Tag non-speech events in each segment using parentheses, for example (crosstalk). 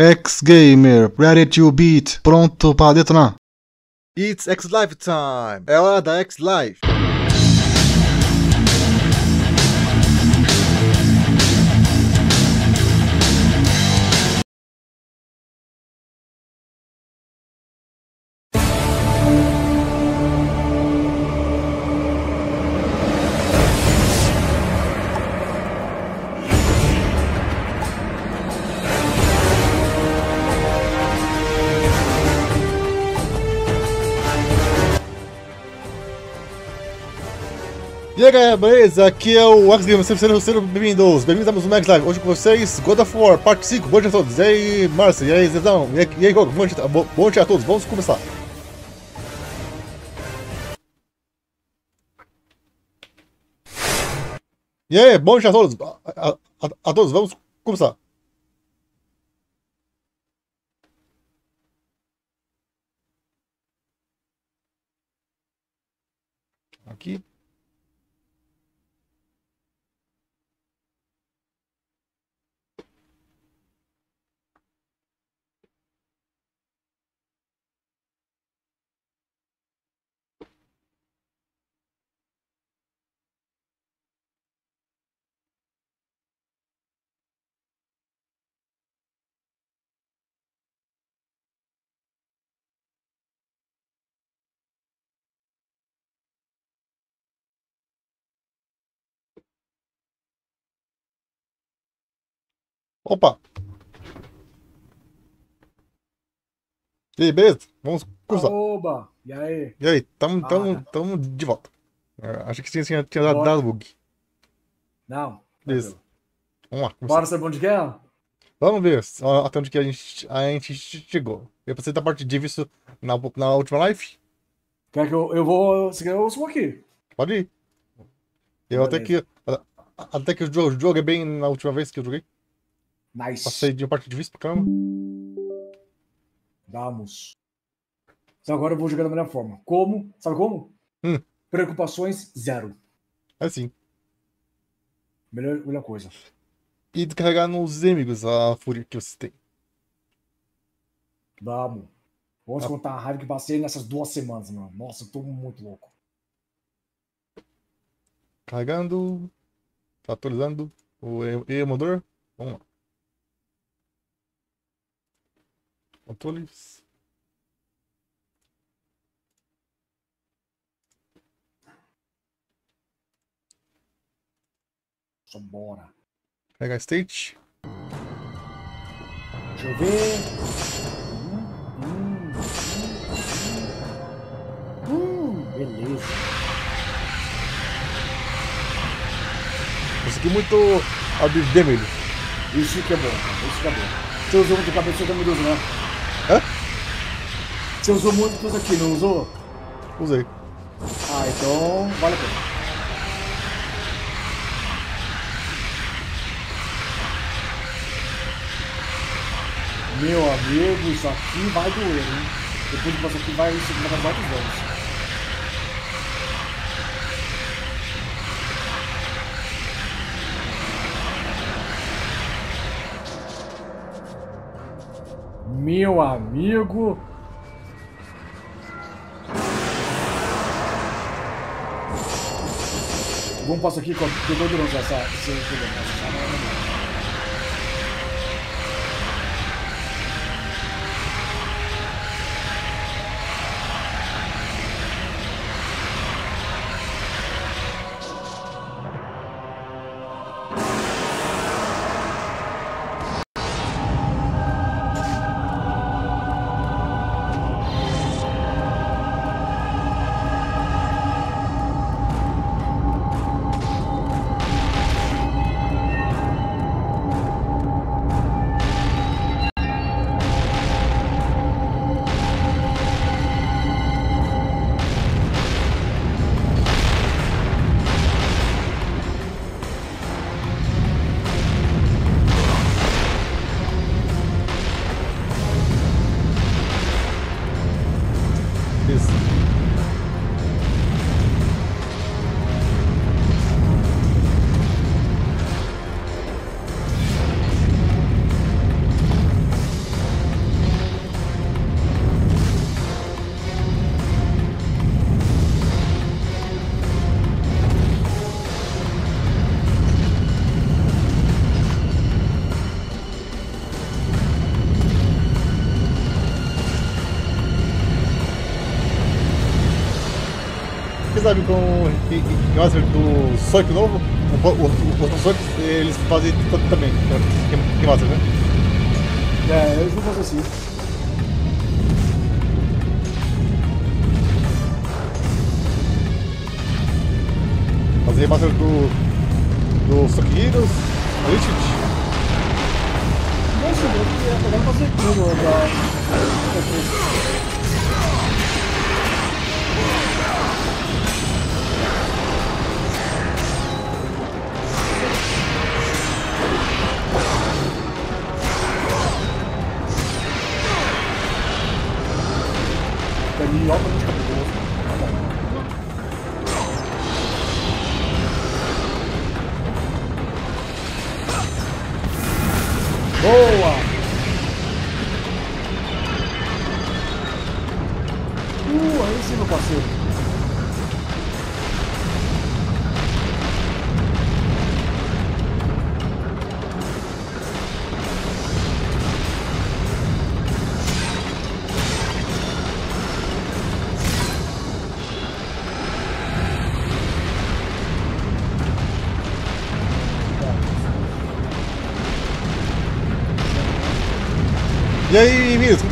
X-Gamer, ready to beat, pronto para detonar. It's X Live Time! É hora da X E aí galera, beleza? Aqui é o X Gamer, sejam, sejam bem-vindos, bem-vindos a mais um Max Live. Hoje com vocês, God of War, parte 5, bom dia a todos. E aí, Márcia, e aí, Zezão, e aí, Gogo, bom dia, bom dia a todos, vamos começar. E aí, bom dia a todos, a, a, a todos, vamos começar. Aqui. Opa! E aí, beleza? Vamos começar. Oba! E aí? E aí, tamo, tamo, Ah. tamo de volta. É, Achei que tinha, tinha, tinha dado, dado bug. Não. Beleza. Vamos lá, começar. Bora ser bom de guerra? Vamos ver até onde que a gente, a gente chegou. Eu passei da parte de visto na, na última live. Quer que eu, eu vou. Se quer, eu sou aqui. Pode ir. Eu até que, até que jogo é bem na última vez que eu joguei. Nice. Passei de parte de visto pra caramba. Vamos. Então agora eu vou jogar da melhor forma. Como? Sabe como? Hum. Preocupações zero. É assim. Melhor, melhor coisa. E descarregar nos inimigos a fúria que você tem. Vamos. Vamos Ah. contar a raiva que passei nessas duas semanas, mano. Nossa, eu tô muito louco. Carregando. Tá atualizando o e- emulador. Vamos lá. Controles. Só bora. Carregar state. Deixa eu ver. Hum, hum, hum, beleza. Consegui muito abrir vermelho. Isso que é bom. Isso que é bom. Você usou muito cabeça da Medusa, né? Hã? Você usou muito isso aqui, não usou? Usei. Ah, então vale a pena. Meu amigo, isso aqui vai doer, hein? Depois que isso aqui vai, isso vai dar vários danos. Meu amigo. Vamos passar aqui? Com a eu tô durante essa, sabe com o remaster do Sonic novo, o- o- o- os Sonic eles fazem também. Rem- Remaster, né? É, eles vão fazer assim. Fazer remaster do. do Sonic Heroes, Unleashed. Nossa, eu queria agora fazer tudo da.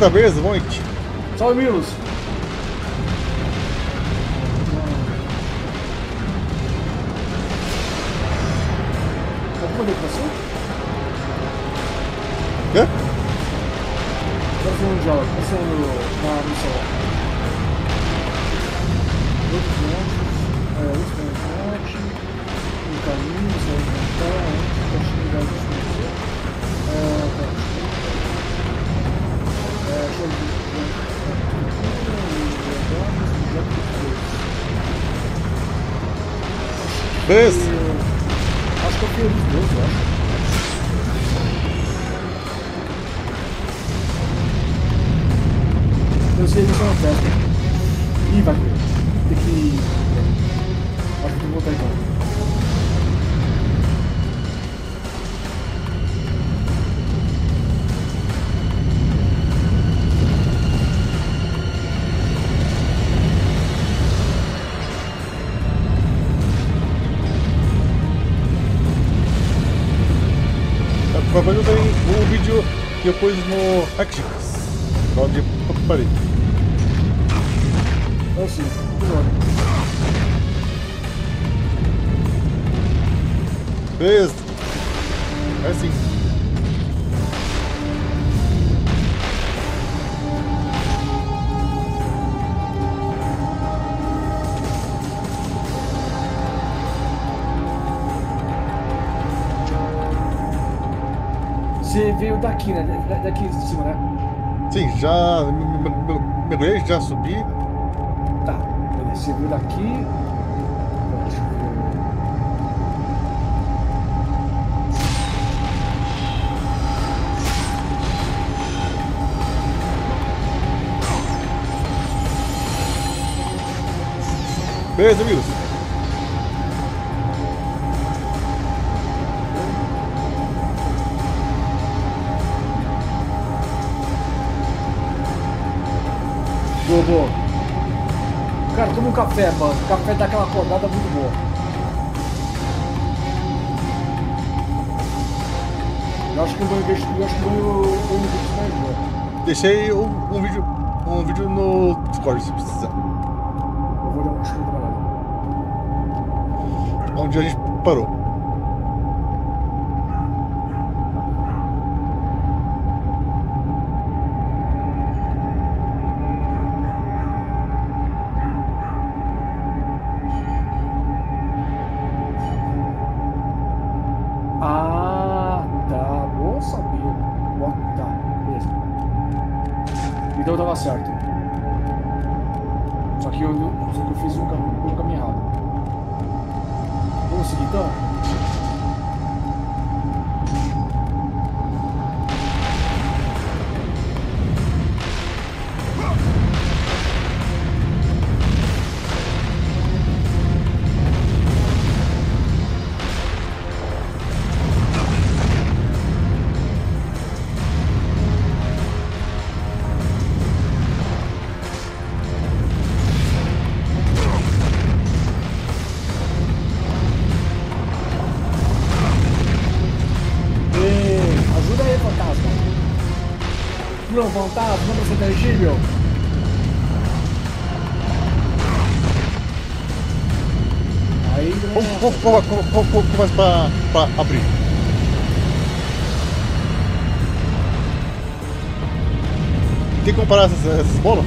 Beleza? Boa noite. Salve, Milos! Pus no já subi. Tá. Deixa eu ver. Beleza, amigos. Café, mano. O café dá aquela acordada muito boa. Eu acho que o banho eu acho que o banho do mais boa. Deixei um, um vídeo, um vídeo no Discord se precisar. Eu vou dar uma chuva pra lá. Onde a gente parou. Então eu Como, como, como, como faz pra, pra abrir? Tem que comparar essas, essas bolas?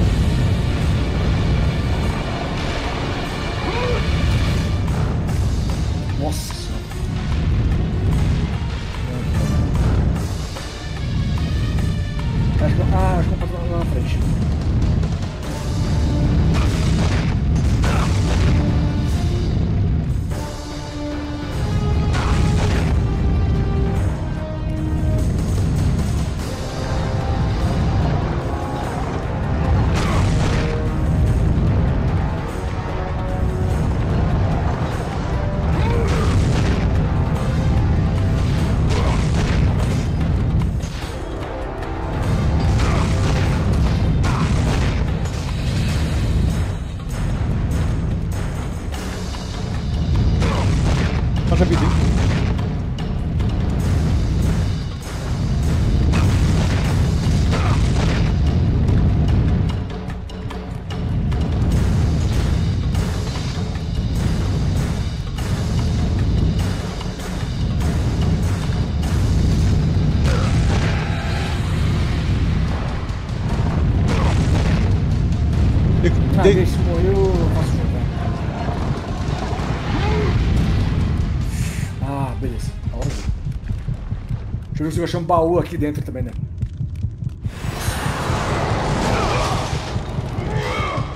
Deixa eu achar um baú aqui dentro também, né?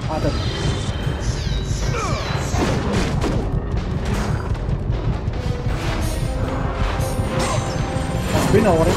Ah, tá. Bem na hora, hein?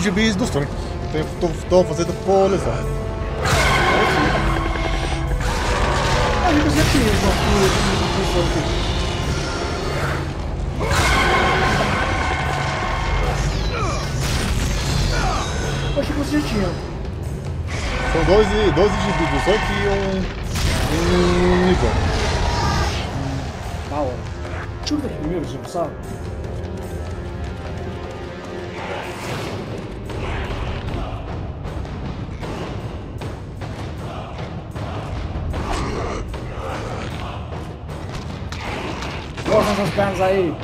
Um gibis do Sonic. Tô fazendo coleção. Ah, eu já tinha uma coisa achei que você já tinha. São 12, 12 gibis do Sonic e um. Um igual. Da hora. Deixa eu ver primeiro, não sabe? Essas pernas aí.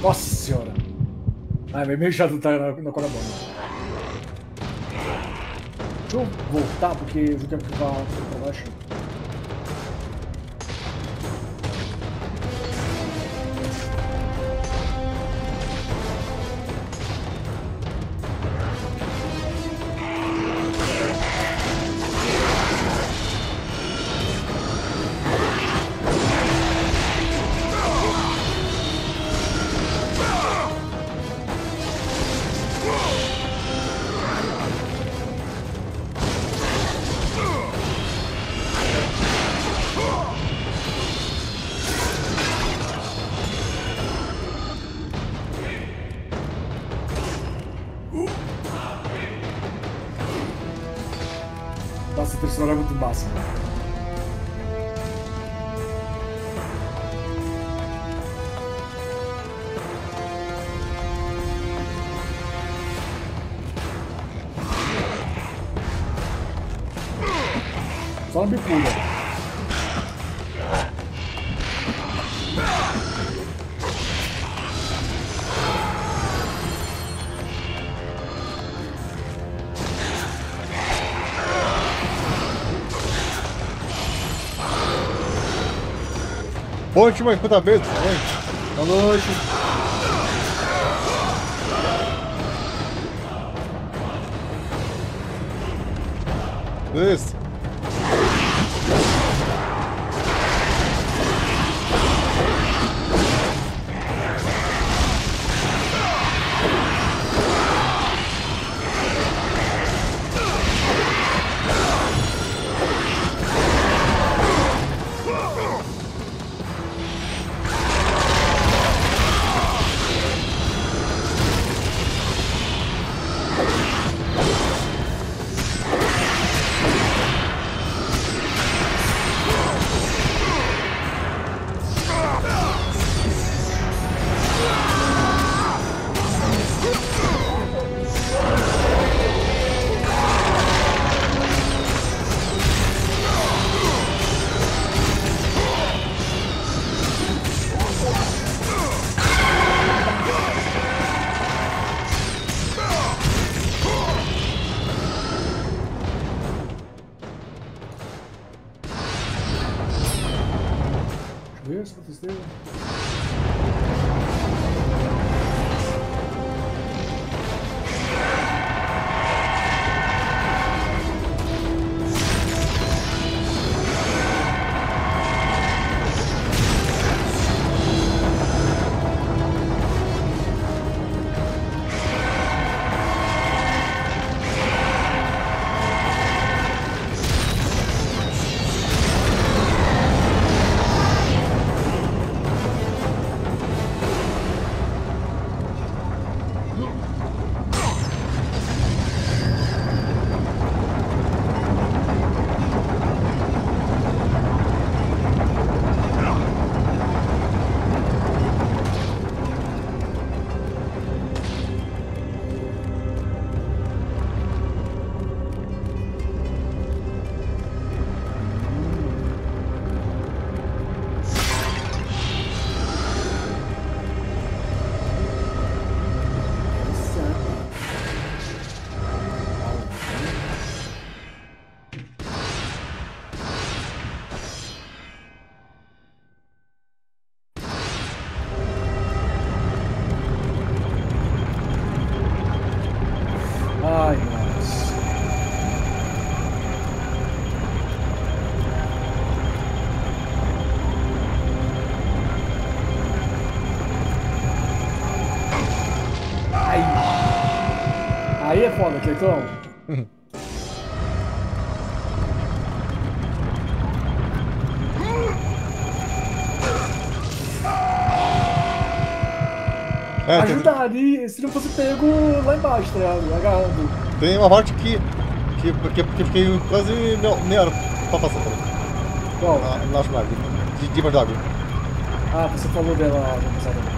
Nossa senhora. Ai, meio chato tá na, na corda bamba. Deixa eu voltar porque já tenho que ficar Ponte, mãe, quanta vez, mãe. Boa noite. Isso. Foda, Cleitão. É, tem, Ajudaria se não fosse pego lá embaixo, tá ligado? Agarrando. tem uma parte que. que, que, que fiquei quase meia, hora pra passar por aqui. Qual? Na, na água. De, de debaixo d'água. Ah, você falou dela lá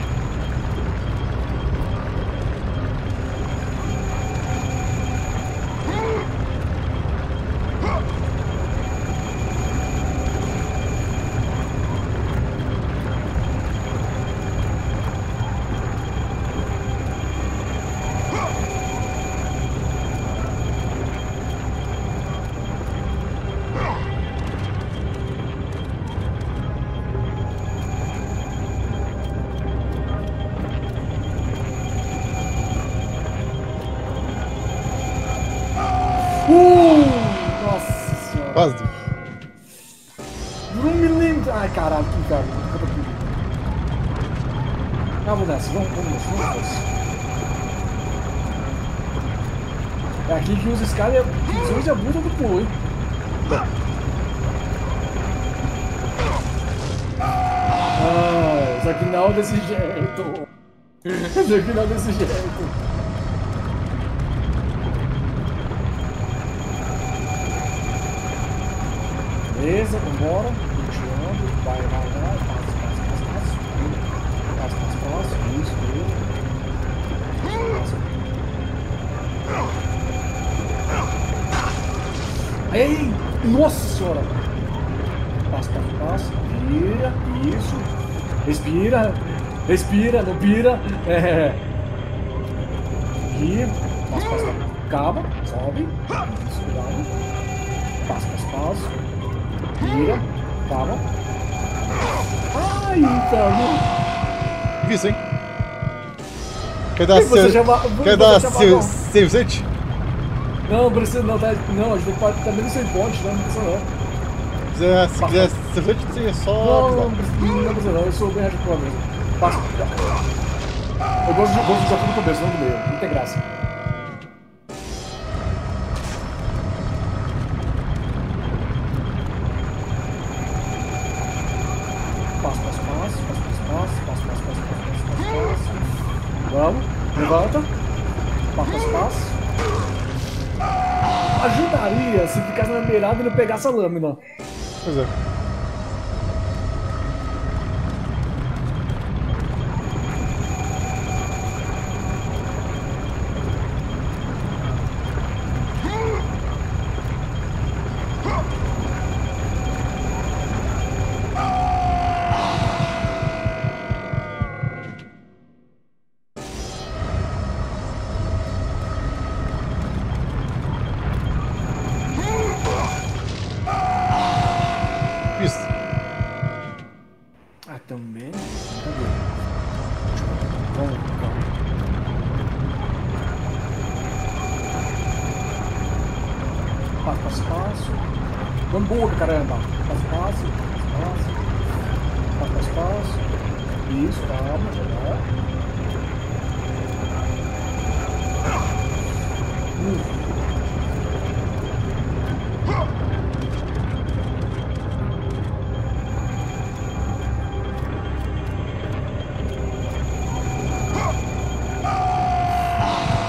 desse jeito. (laughs) Que não desse jeito. Beleza, vambora. Continuando. Vai, vai, vai. Passo, passo, passo, passo. Passo, passo, passo. Isso, beleza. Ei! Nossa senhora! Passo, passo, passo. Vira. Isso. Respira. Respira, não pira. É. Aqui. Passo, passo, passo. Acaba. Sobe. Isso, cuidado. Passo, passo, passo. Vira. Calma. Ai, inferno. Difícil, hein? Quer dar, seu- va- quer dar seu vai- save state? Não, precisa não, tá, não, a gente pode também no sem ponte, não, não precisa não. Se quiser, se quiser state, você só Não, não, não não, precisa não, eu sou bem hardcore mesmo. Passa. Eu gosto de, gosto de desafio no começo, não no meio, não tem graça. Passo, passo, passo, passo, passo, passo, passo, passo, passo, passo, passo, passo, passo. Vamos, levanta. Passo, passo, passo. Ajudaria se ficasse na beirada e não pegasse a lâmina. Pois é. Passo, passo, passo. Vamos boca, caramba. Passo, passo, passo, passo. Passo, passo. Isso, calma, já dá. Hum.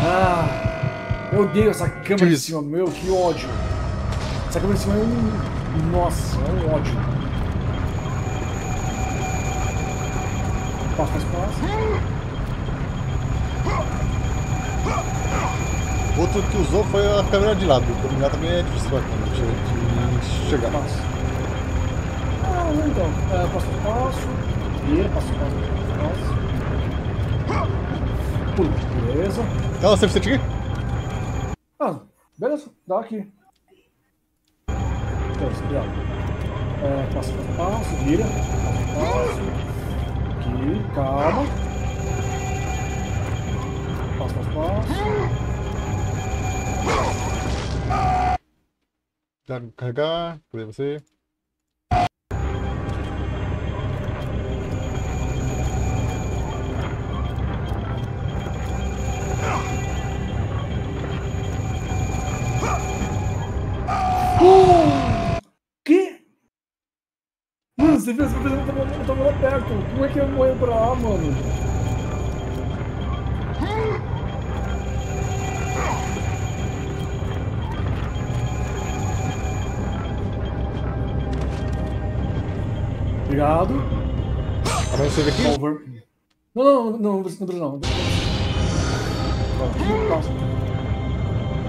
Ah, eu odeio essa câmera de Isso. cima, meu, que ódio. Essa câmera de cima é um. Nossa, é um ódio. Passo, passo, passo. Outro que usou foi a câmera de lado. Dominar também é difícil pra de de chegar. Passo. Ah, então. É, passo, passo. Vira, passo, passo, passo. Pulo, beleza. Uma save state aqui? Ah, beleza, dá aqui. Obrigado. É, passo, passo, passo, vira. Passo. Aqui, calma. Passo, passo, passo. Já carregar. Cadê você? Você viu? Eu tava, eu tava lá perto. Como é que eu morri pra lá, mano? Obrigado. Tá vendo save aqui? Over. Não, não, não, não, precisa não. não não.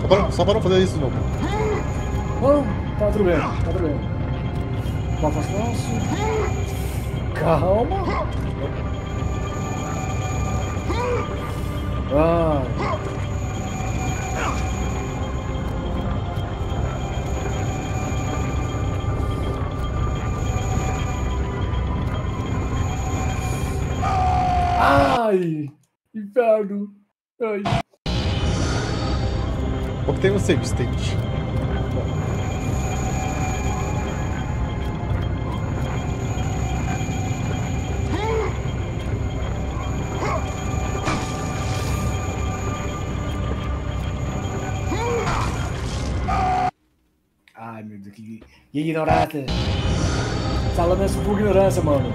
Só para, só para não fazer isso de novo. Não, tá tudo bem, tá tudo bem. Passo. Calma. Ah. Ai, inferno. Ai. Obtém um save state. Que, que ignorância. Salame é por ignorância, mano.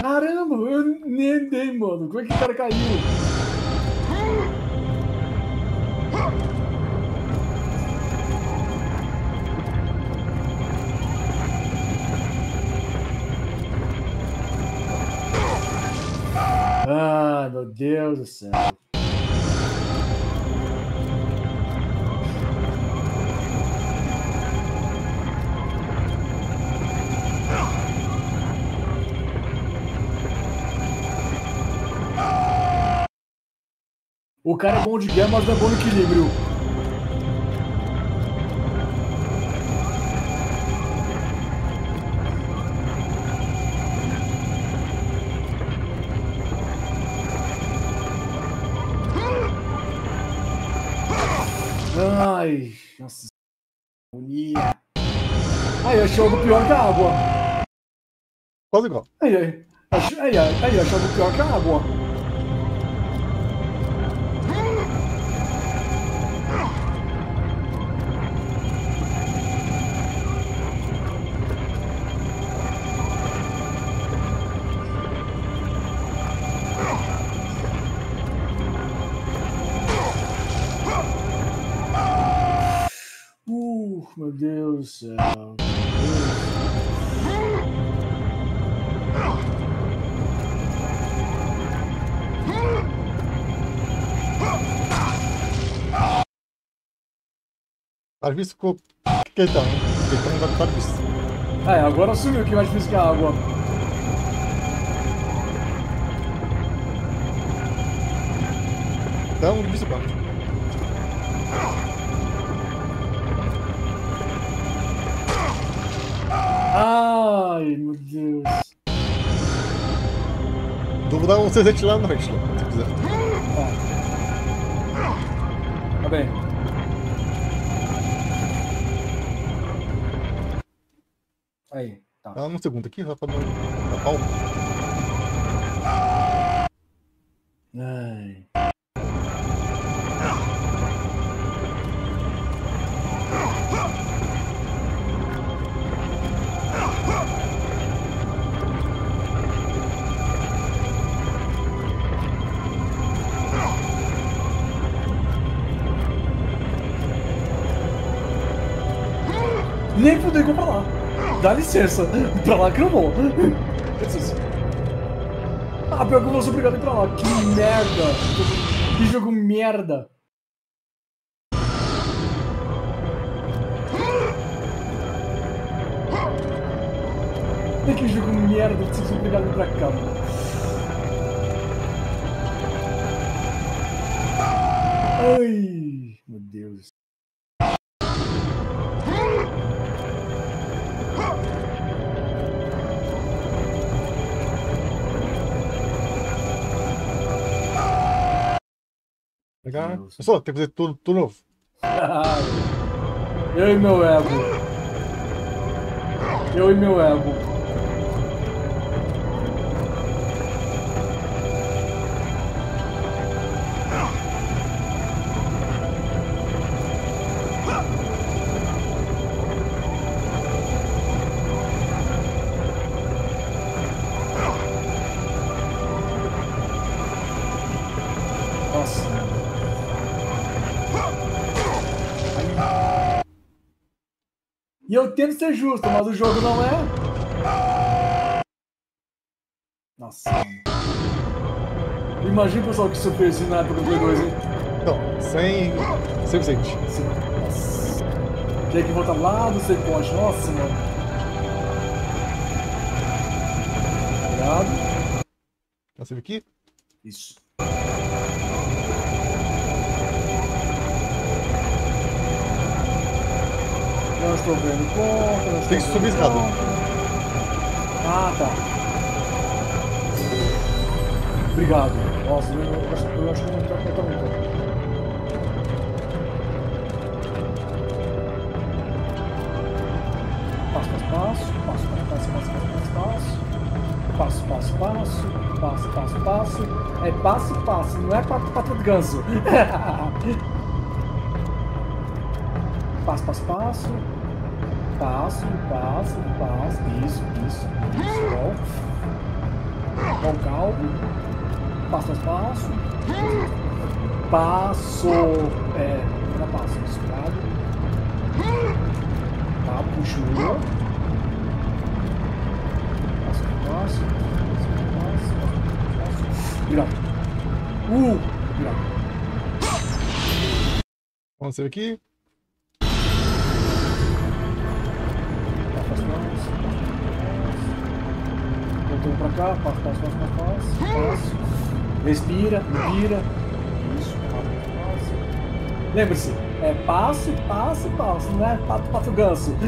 Caramba, eu nem andei, mano. Como é que o cara caiu? Ai, meu Deus do céu. O cara é bom de guerra, mas não é bom no equilíbrio. Ai, nossa. Agonia. Aí, achei algo pior que a água. Quase igual. É aí, aí. Achei, aí, aí, achei algo pior que a água. Meu Deus do céu. Vezes ficou. Quentão, hein? Quentão vai ficar difícil. É, agora sumiu que mais difícil que a água. Então, quanto. Ai, meu Deus. Vou dar um CZ lá na frente, se quiser. Tá bem. Aí, tá. Dá um segundo aqui, só pra dar pau. Ai. Nem fudei que eu pra lá. Dá licença. Pra lá que eu vou. Ah, pior que eu vou ser obrigado a ir pra lá. Que merda. Que jogo merda. Que jogo merda que vocês são obrigados a ir pra cá. mano. Ai, meu Deus. Legal, né? Deus. Só, tem que fazer tudo, tudo novo. Eu e meu ego. Eu e meu ego. Eu tento ser justo, mas o jogo não é. Nossa. Imagina o pessoal que isso na época do Play 2, hein? Então, sem. 100%. Assim, Nossa. Tinha que voltar lá do save point. Nossa, mano. Obrigado. Você viu aqui? Isso. Não estou vendo. Não estou Tem que subir escada. Ah, tá. Obrigado. Nossa, eu acho, eu acho que não está muito. muito. Passo, passo, passo. Passo, passo, passo, passo, passo. Passo, passo, passo. Passo, passo, passo. É passo, passo. Não é pato, pato de ganso. passo, passo, passo passo, um passo, um passo. Isso, isso. isso Com calma. Passo, passo. Passo. É, primeira passo. Escravo. Tá, puxa uma. Passo, passo. Passo, passo. Passo. Virar. Uh! Vamos ver aqui. Voltando pra cá, passo, passo, passo, passo, passo. Respira, respira. Isso, passo, passo. Lembre-se, é passo, passo, passo, não é pato, pato, ganso. (laughs)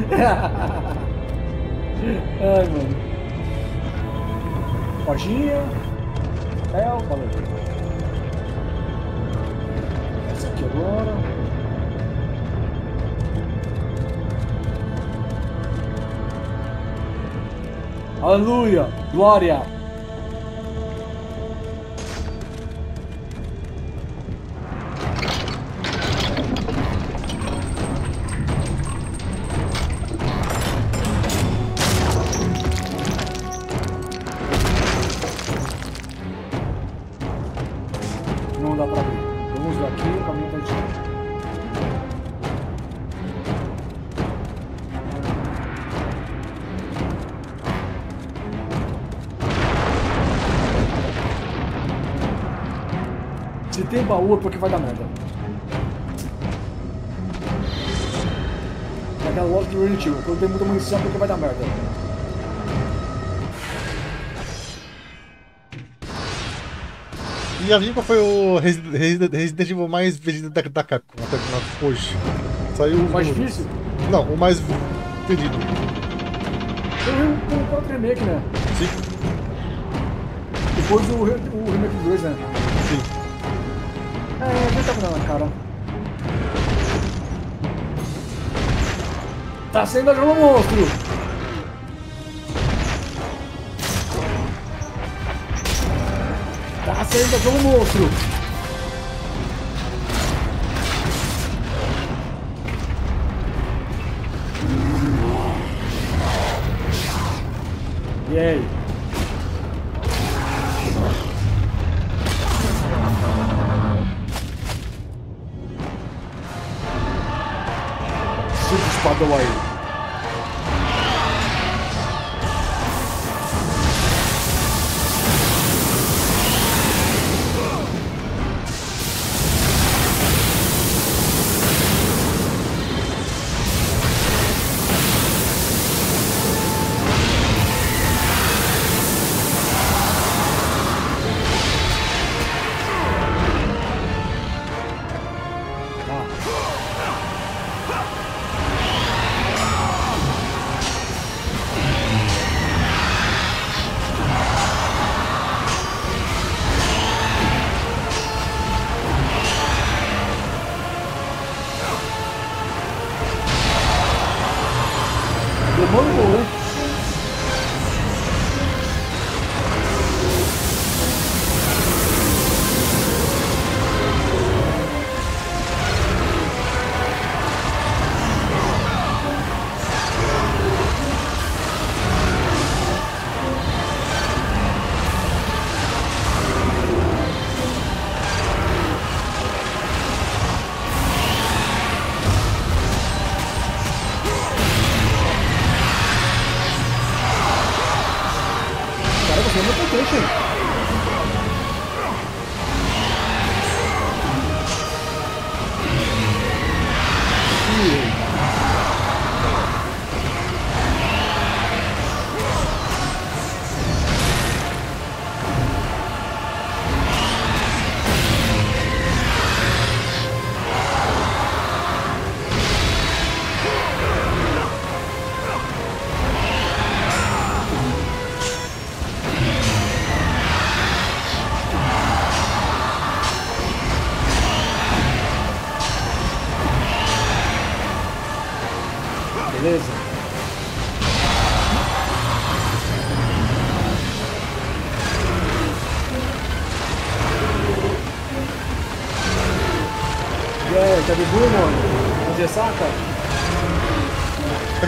Ai, mano. Portinha. Papel, valeu. Essa aqui agora. Aleluia! Glória! Porque vai dar merda. Aquela loja de Resident Evil. Quando tem muita munição é porque vai dar merda. E adivinha qual foi o Resident, Evil mais vendido da, da Capcom até hoje? Saiu o Mais número. difícil? Não, o mais vendido. Tem o 4 Remake, né? Sim, Depois o, o Remake 2, né? sim. Cara. Tá saindo a jogo monstro! Tá saindo a jogo monstro! E aí?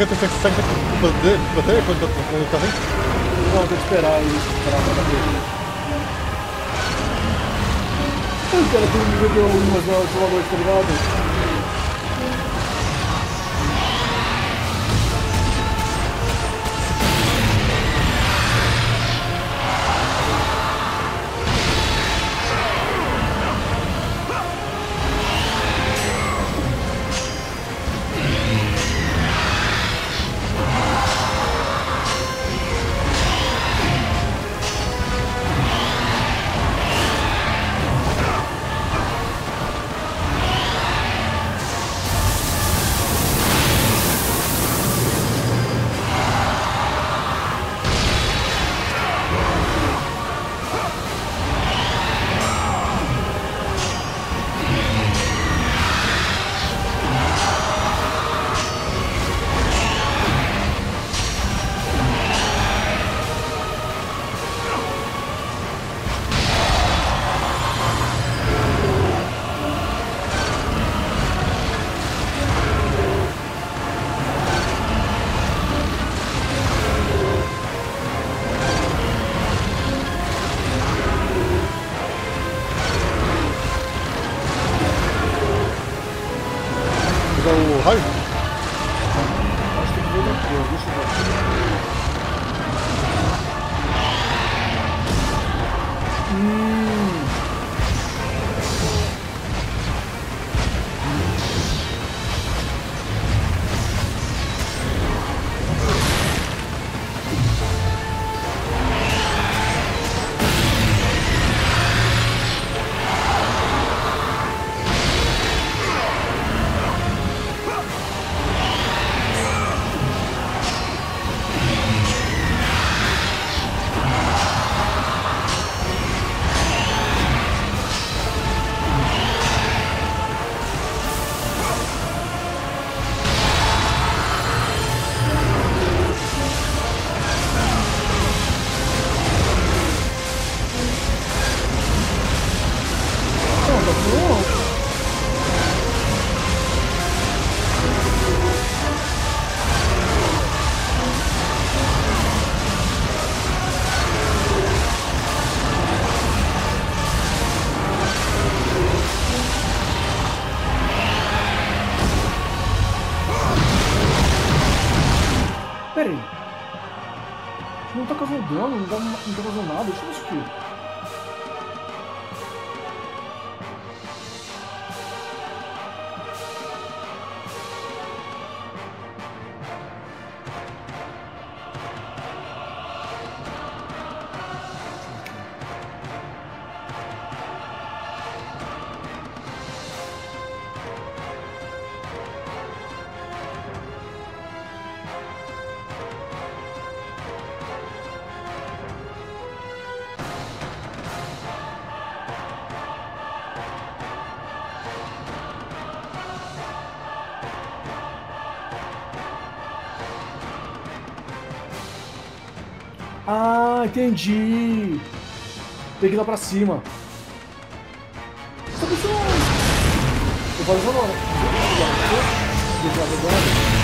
Será que você consegue bater bater quando tá- quando tá dentro? Não, tem que esperar aí, esperar pra bater. Eu quero que me bebeu umas horas pela noite, tá ligado? entendi. Tem que ir lá pra cima. Eu vou agora. Deixa eu agora.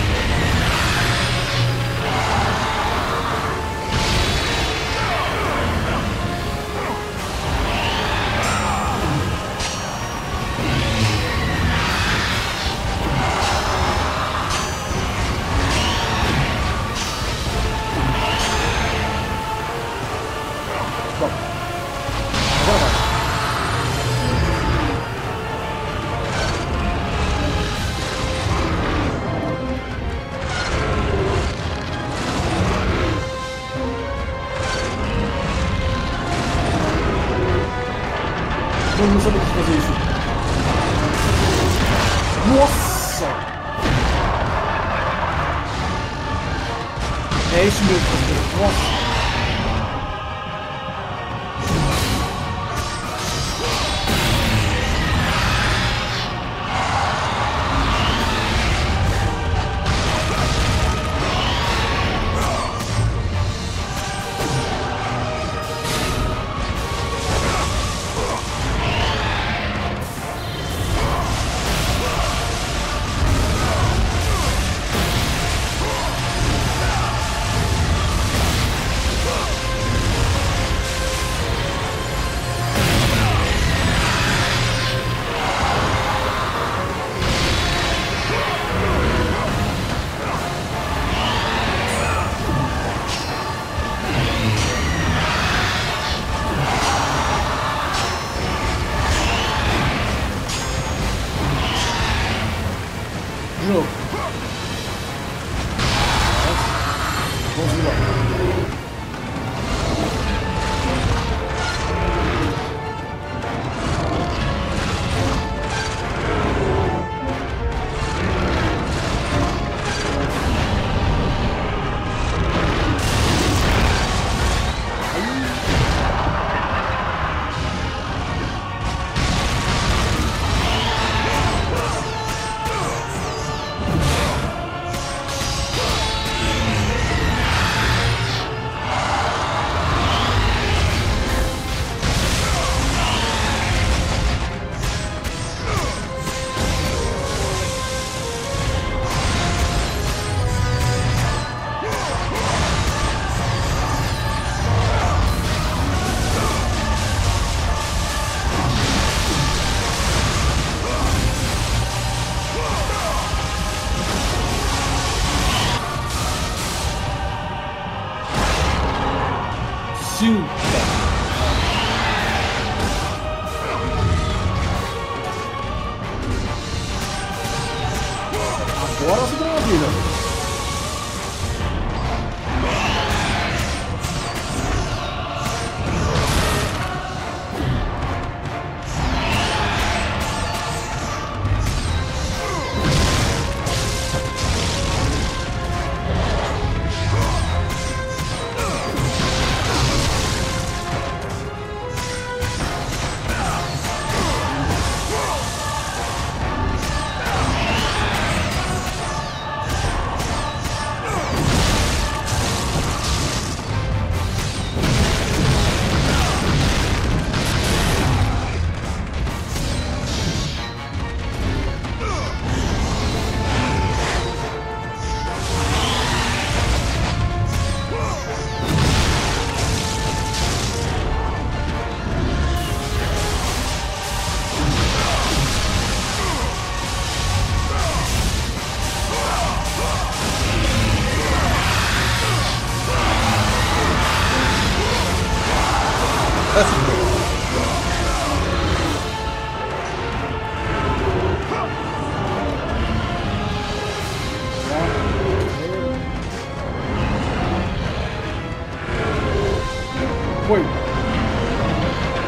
Foi.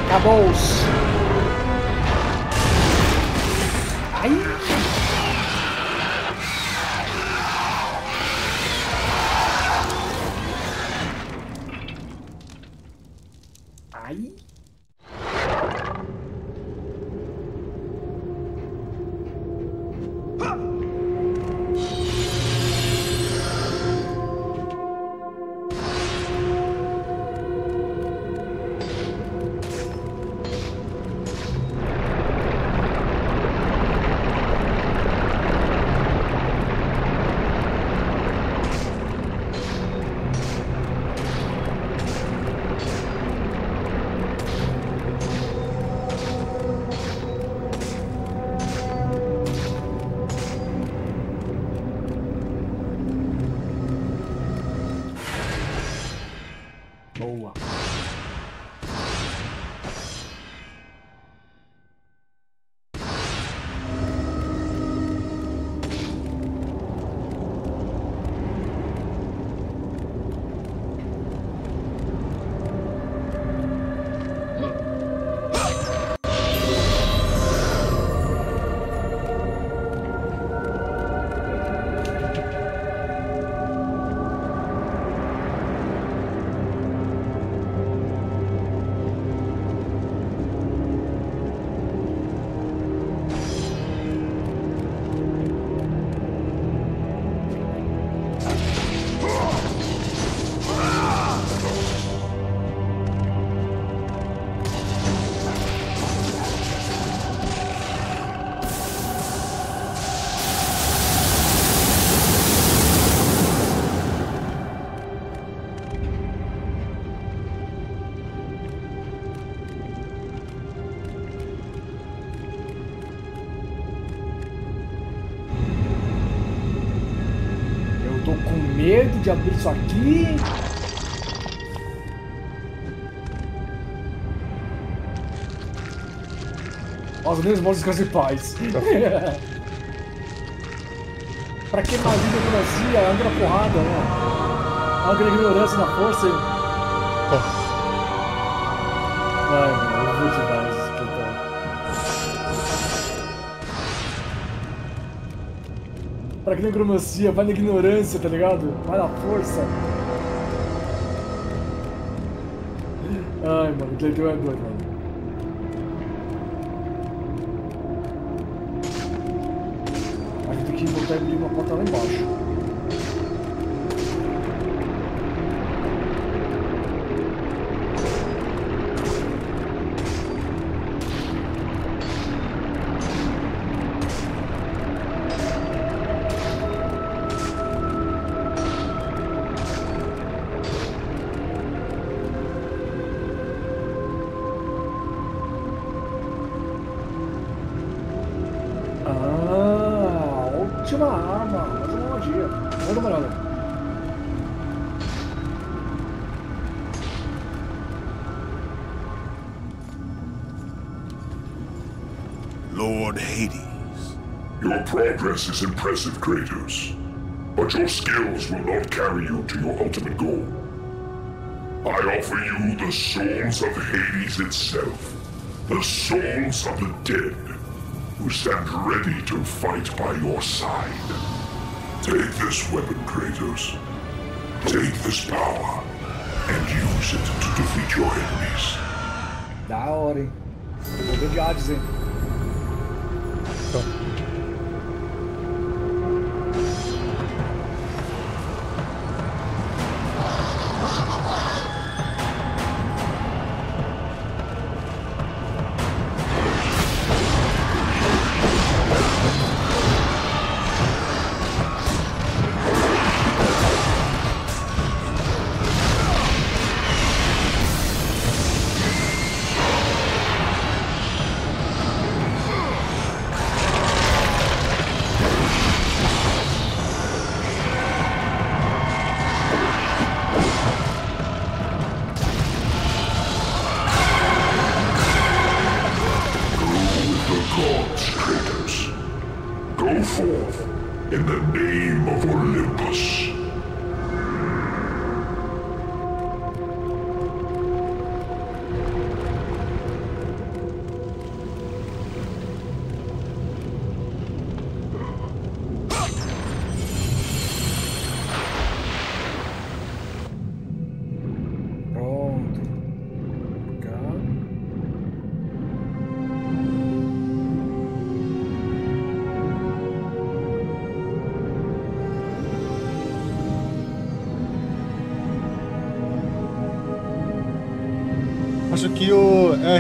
Acabou-se. As mesmas músicas de paz. pra que mais ignorância? Anda na porrada, né? Anda na ignorância na força. e- Ai, mano, eu vou te dar esse escritório. Pra que necromancia? Vai na ignorância, tá ligado? Vai na força. Ai, mano, aquele teu é doido, mano. A gente tem que voltar e abrir uma porta lá embaixo. Progress is impressive, Kratos. But your skills will not carry you to your ultimate goal. I offer you the souls of Hades itself. The souls of the dead, who stand ready to fight by your side. Take this weapon, Kratos. Take this power, and use it to defeat your enemies. Da hora, hein? Vou de?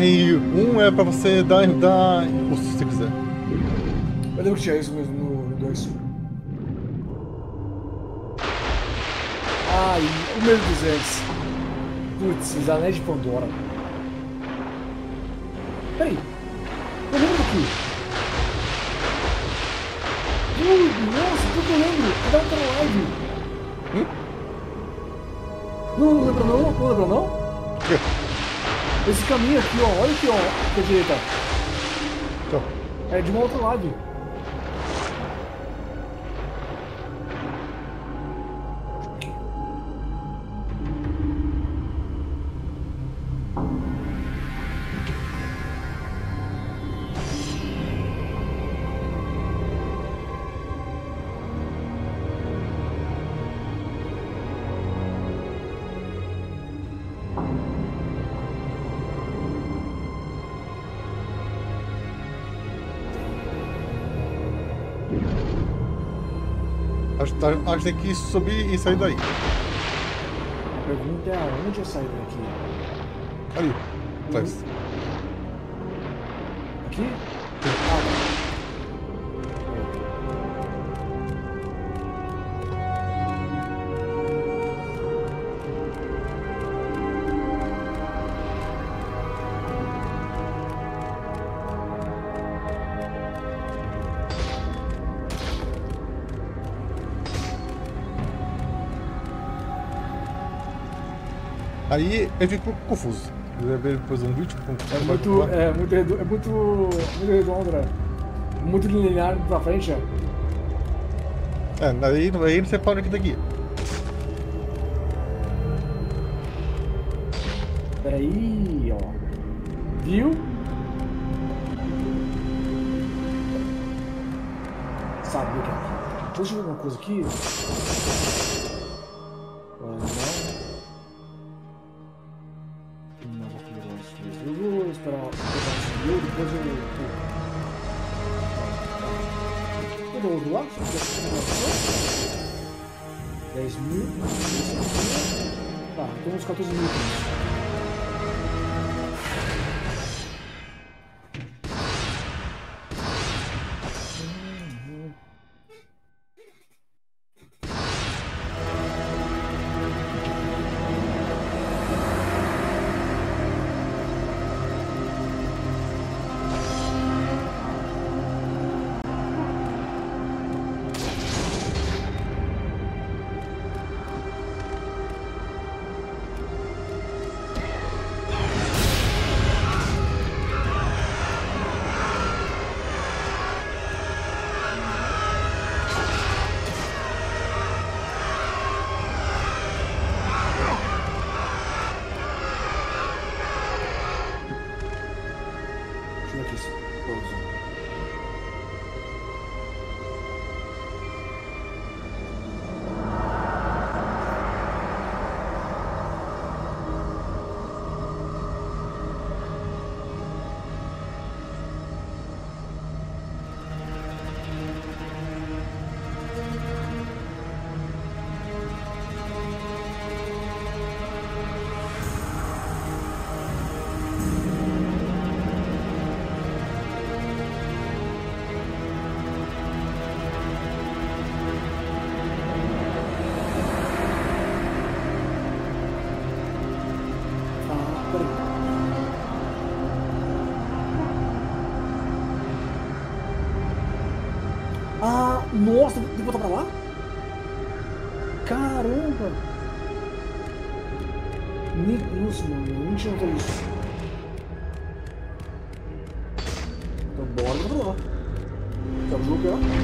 R1 é pra você dar, dar impulso, se você quiser. Eu lembro que tinha isso mesmo no 2. Ai, o mesmo 200. Putz, os anéis de Pandora. Caminho aqui, ó. Olha aqui, ó. À direita. Então, É de uma outra live. Acho, acho que tem que subir e sair daí. A pergunta é aonde eu saio daqui? Ali, atrás. Aqui? Aí eu fico confuso. Eu depois um vídeo com É muito, é muito, é muito, muito redondo, né? Muito linear pra frente, né? É, aí, aí você para aqui daqui. Peraí, ó. Viu? Sabe o que é aqui? Deixa eu ver uma coisa aqui. 好东西。Então bora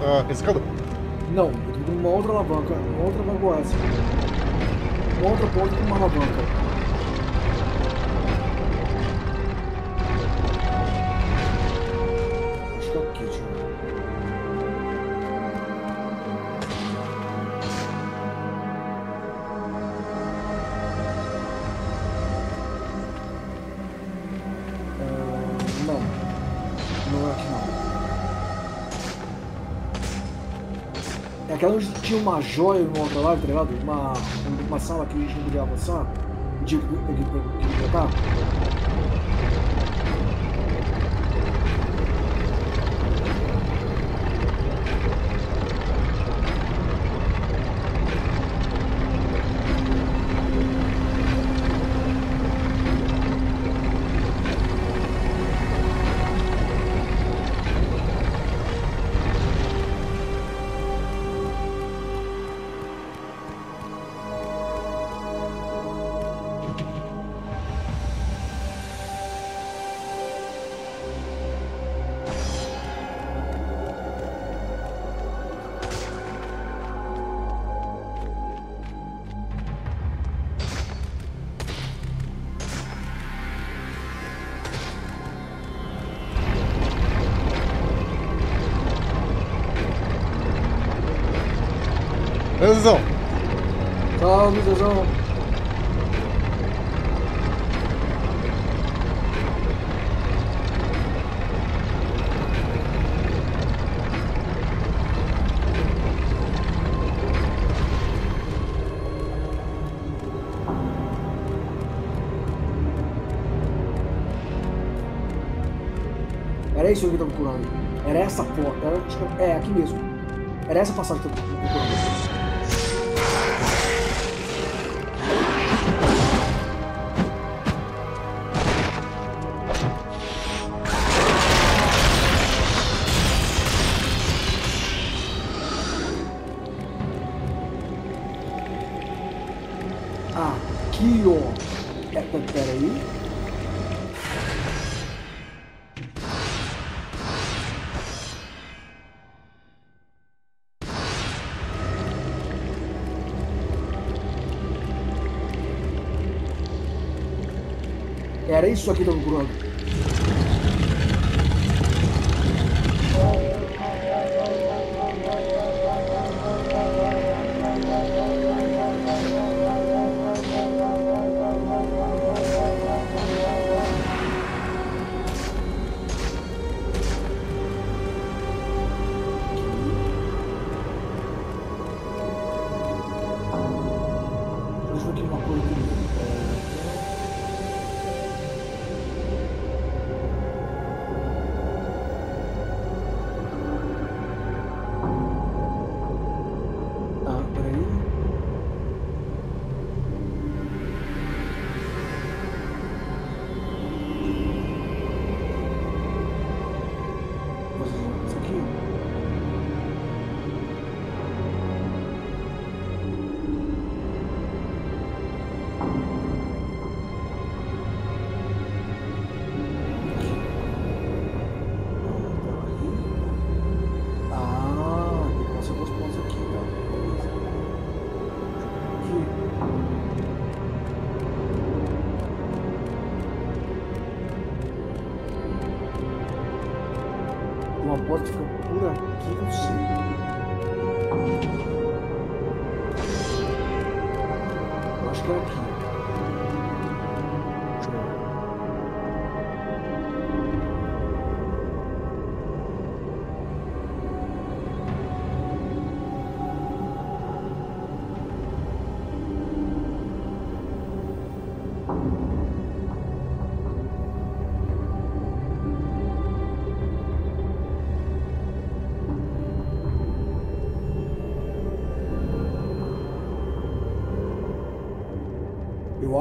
a, a, a, a, a escada? Não, eu tô procurando uma outra alavanca. Uma outra essa. Uma outra porta com uma alavanca. Tinha uma joia no outro lado, tá ligado? Uma, uma sala que a gente não podia avançar. E tinha que, que, que, que botar. Beleza, Zezão. Salve, Zezão. Era isso que eu tava procurando. Era essa porta. Era, é, aqui mesmo. Era essa passagem que eu tava procurando. Isso aqui que eu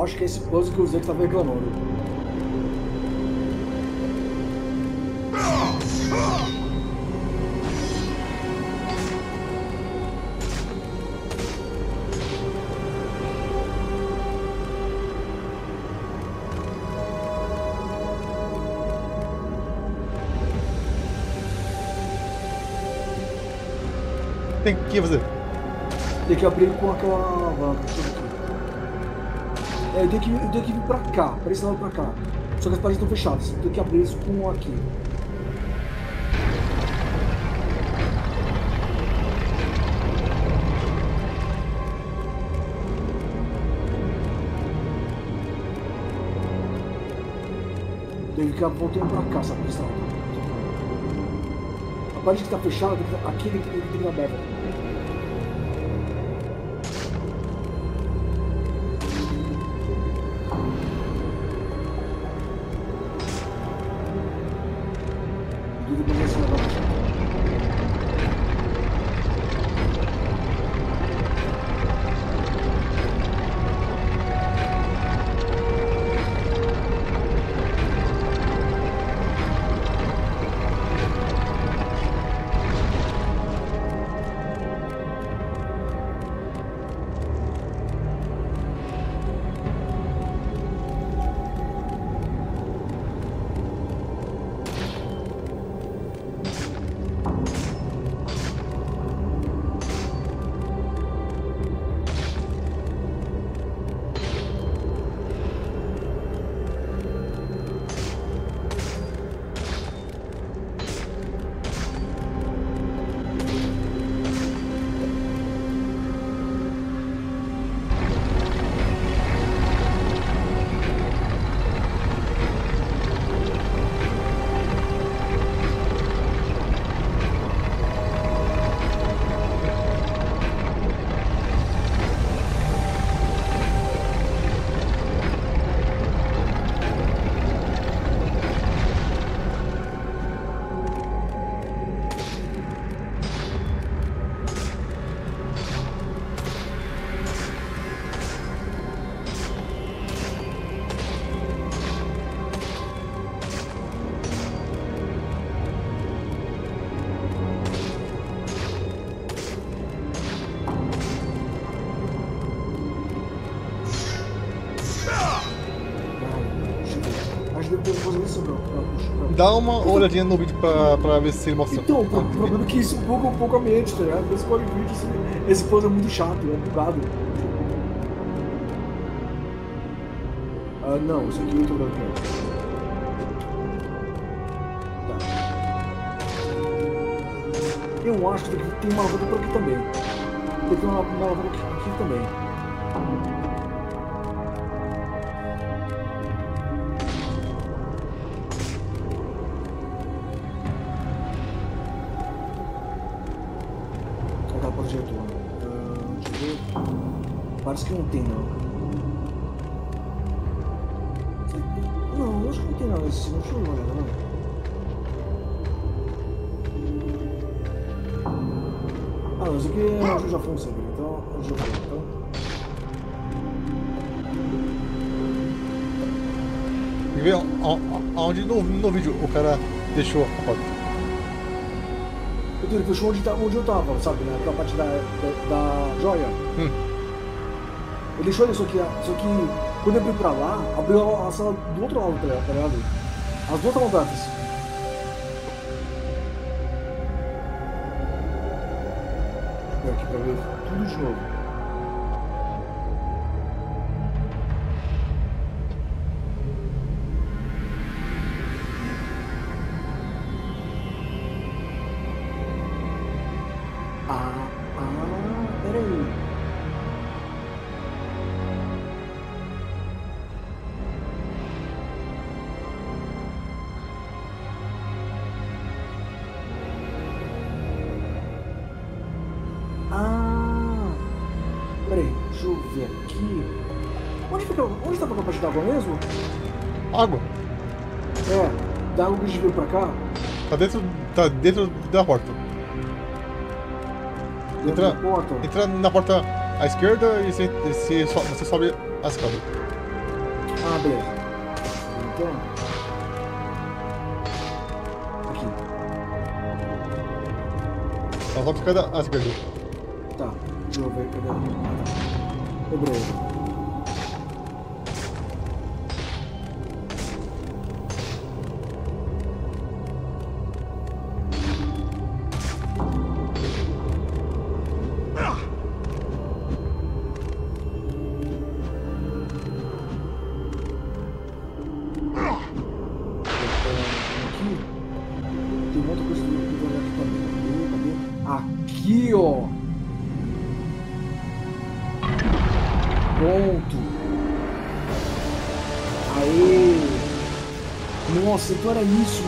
Eu acho que é esse puzzle que o Zé que tava reclamando. Tem que fazer. Tem que abrir com aquela alavanca. Eu tenho, que, eu tenho que vir pra cá, pra esse lado pra cá. Só que as paredes estão fechadas. Eu tenho que abrir isso com aqui. Tenho que voltando pra cá, lado. A parede que tá fechada, tá- aqui tem que estar aberta. Dá uma olhadinha no vídeo pra, pra ver se ele mostra. Então, o pro- o problema é que isso buga um pouco a mente, tá ligado? Você pode vídeo, esse, esse puzzle é muito chato, é bugado. Ah, não, isso aqui eu tô aqui. Tá. Eu acho que tem uma alavanca por aqui também. Tem uma alavanca aqui, aqui também. Não. Ah, não, isso aqui é já foi um segredo, então eu já foi, então. E ver aonde no, no vídeo o cara deixou a. Eu tenho que onde, tá, onde eu tava, sabe? Né? Aquela parte da, da, da joia. Hum. Ele deixou isso aqui, só que quando eu fui pra lá, abriu a, a sala do outro lado, tá ligado? As duas estavam abertas. Deixa aqui pra ver tudo de novo. Tá dentro da porta. Entra, entra na porta à esquerda e você, você, você sobe a escada. Ah, beleza. Então. Aqui. Só sobe a escada à esquerda. Tá. Deixa eu ver. Cadê? Nossa,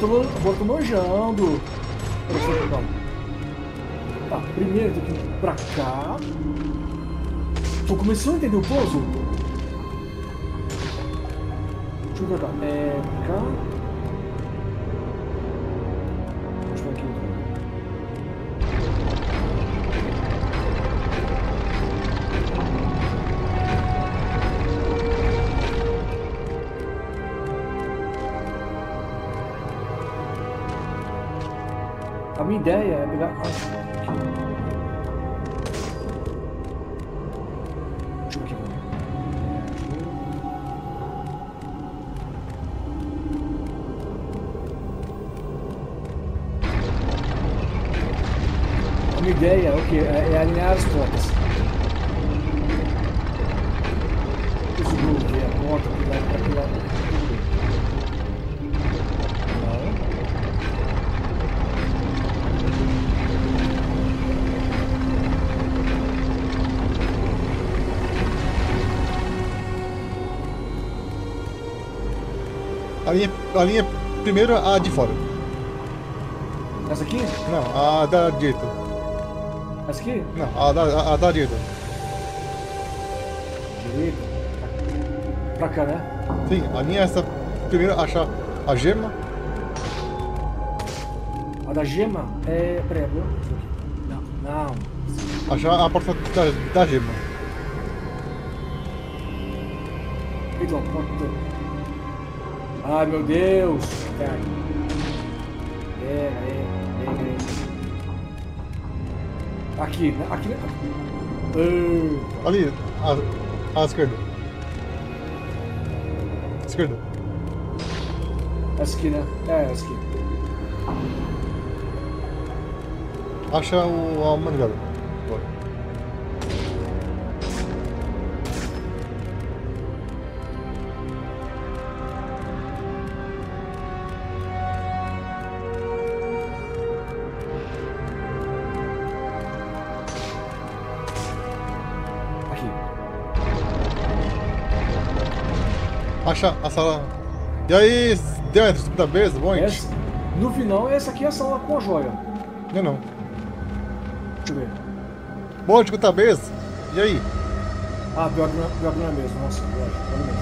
tô, agora tô calma. Tá, primeiro tem que ir pra cá. Tô começando a entender o puzzle. A linha, primeiro a de fora. Essa aqui? Não, a da direita. Essa aqui? Não, a da, a, a da direita. Direita. Pra cá, né? Sim, a linha é essa. Primeiro achar a gema. A da gema é. Peraí. Não, não. Achar a porta da, da gema. Então, porta. Ai meu Deus! Pera aí, pera aí. Aqui, né? Aqui. Ah, Ali, a esquerda. Esquerda. essa aqui, né? É, essa aqui. Acha o, a manivela. Acha a sala. E aí, Demetrius, tudo beleza? Bom? Essa, no final, essa aqui é a sala com a joia. Não, não. Deixa eu ver. Bom, gente, tá beleza? E aí? Ah, pior que não, é- pior que não é mesmo. Nossa, pior, pior mesmo.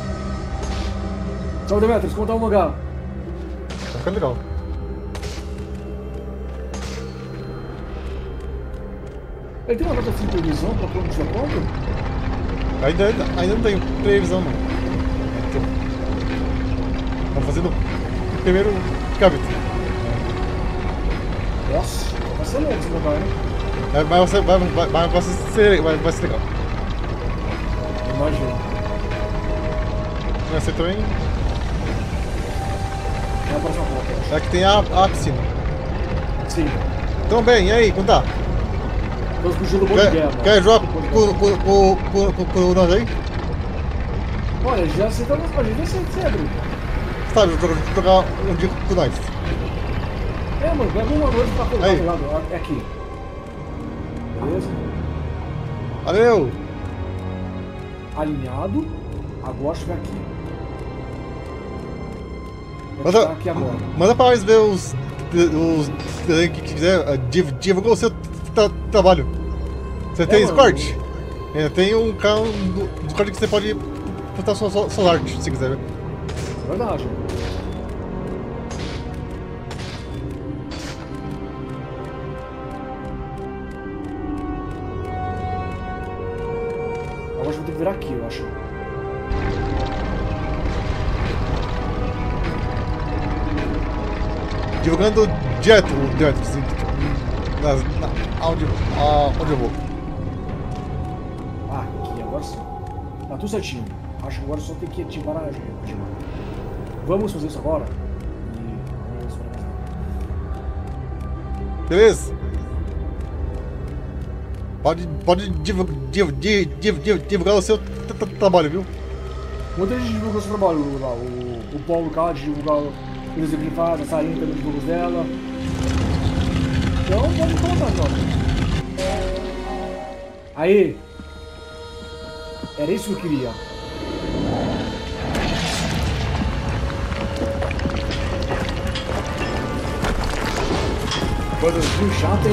Tchau, Demetrius, tá o lugar? Tá ficando legal. Ele tem uma data de previsão pra quando tiver pronto? Ainda, ainda não tem previsão, não. Então, Estamos fazendo o primeiro capítulo. Nossa, vai ser lento esse lugar, hein? É, Mas vai, vai, vai, vai, vai, ser, vai, vai ser legal. Imagina. Vai ser também. É a próxima volta. É que tem a, a piscina. Sim. Então, bem, e aí, como tá? Estamos fugindo do monte de Quer, guerra. quer jogar com, guerra. com, com, com, com, com nós aí? Olha, já aceitamos as páginas sempre. Sabe, jogar, jogar um dia com nós. É, mano, pega uma noite pra colocar do lado. É aqui. Beleza? Valeu! Alinhado. Agora vai aqui. Vou Manda- aqui agora. Manda pra nós ver os, os desenhos que quiser. div- Divulga o seu tra- trabalho. Você tem mano. Discord? É, tem um canal do Discord que você pode postar suas, suas suas artes, se quiser. Verdade. Agora vou ter que virar aqui, eu acho. Divulgando direto, direto, assim, nas, na, onde, a, onde eu vou. Aqui, agora sim. Tá tudo certinho. Acho que agora só tem que ativar a ativar. Vamos fazer isso agora? Beleza? Pode, pode divu- divu- di- divu- divu- divulgar o seu tra- tra- trabalho, viu? Muita gente divulga o seu trabalho lá. O, o Paulo Cade divulga o que faz, a Sarina também divulga os dela. Então vamos colocar, jovem. Aí! Era isso que eu queria. Quando viu chato,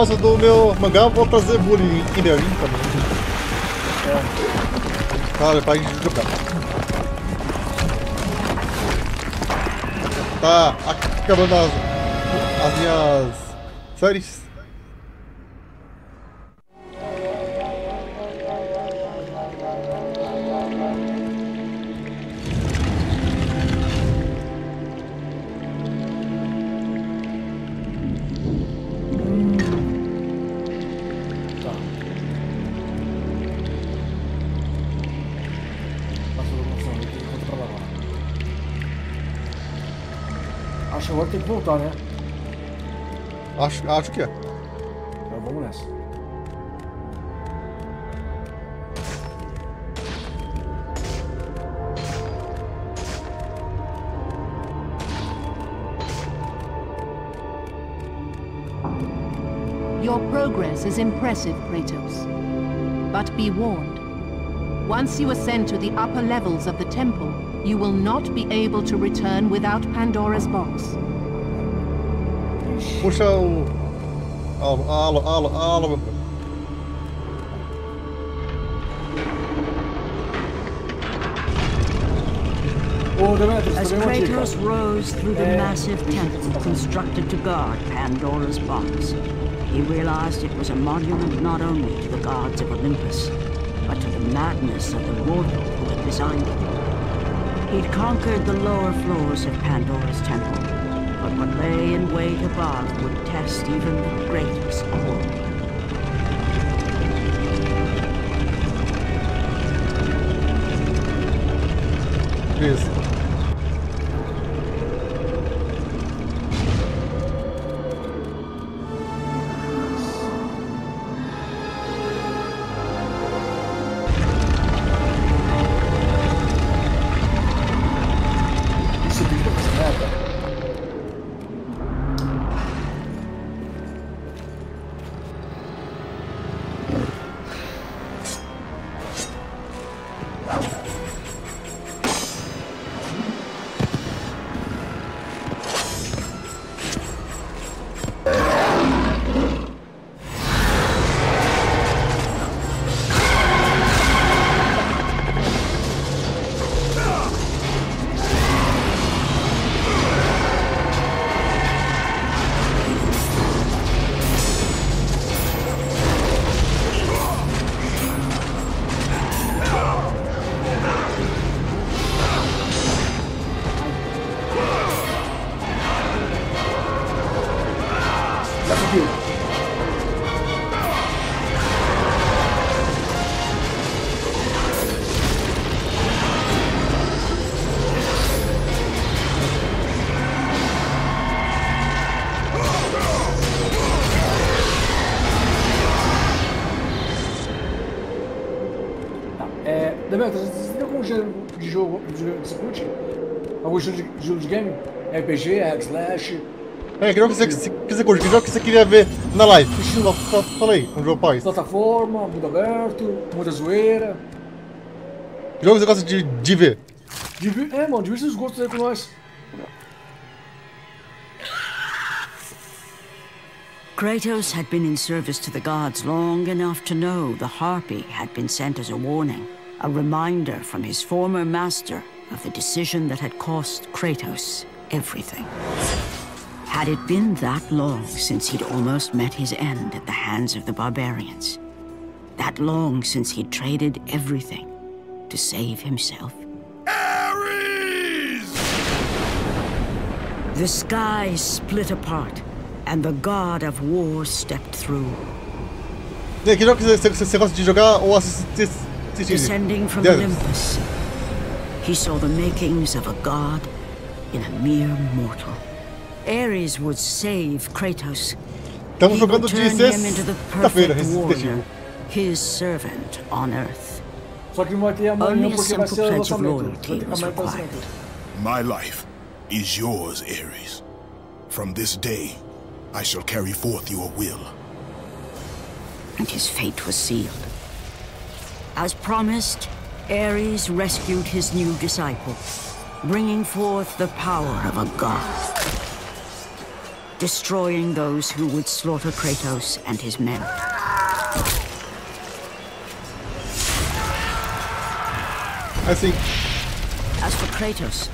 causa do meu mangá, eu vou trazer bullying em Berlim também. É. Cara, pra gente jogar. Tá acabando as, as minhas séries. Voltar, né? Acho, acho que é. Então vamos nessa. Your progress is impressive, Kratos. But be warned. Once you ascend to the upper levels of the temple, you will not be able to return without Pandora's box. Puxa o. Alo, alo, alo, alo. Ô, Demetrius, As também uma dica. Kratos rose through the Eh, massive temple constructed to guard Pandora's box, he realized it was a monument not only to the gods of Olympus, but to the madness of the mortal who had designed it. He'd conquered the lower floors of Pandora's temple, what lay in wait above would test even the greatest will. Isso. RPG, hack slash? É, que jogo que você, que você curte? Que jogo que você queria ver na live? Fala, fala, fala aí, um jogo paz. Plataforma, mundo aberto, muita zoeira. Que jogo que você gosta de, de ver? Divi é, mano, divide os gostos aí com nós. Kratos had been in service to the gods long enough to know the Harpy had been sent as a warning, a reminder from his former master of the decision that had cost Kratos everything. Had it been that long since he'd almost met his end at the hands of the barbarians? That long since he'd traded everything to save himself? Ares! The sky split apart, and the god of war stepped through. E? Descending from Olympus, he saw the makings of a god in a mere mortal. Ares would save Kratos. Estamos He would jogando de turn him into the perfect Resident warrior, his servant on earth. Só que não vai ter amanhã Only a simple pledge of loyalty was required. My life is yours, Ares. From this day, I shall carry forth your will. and his fate was sealed. As promised, Ares rescued his new disciple, bringing forth the power of a god, destroying those who would slaughter Kratos and his men. I think... As for Kratos,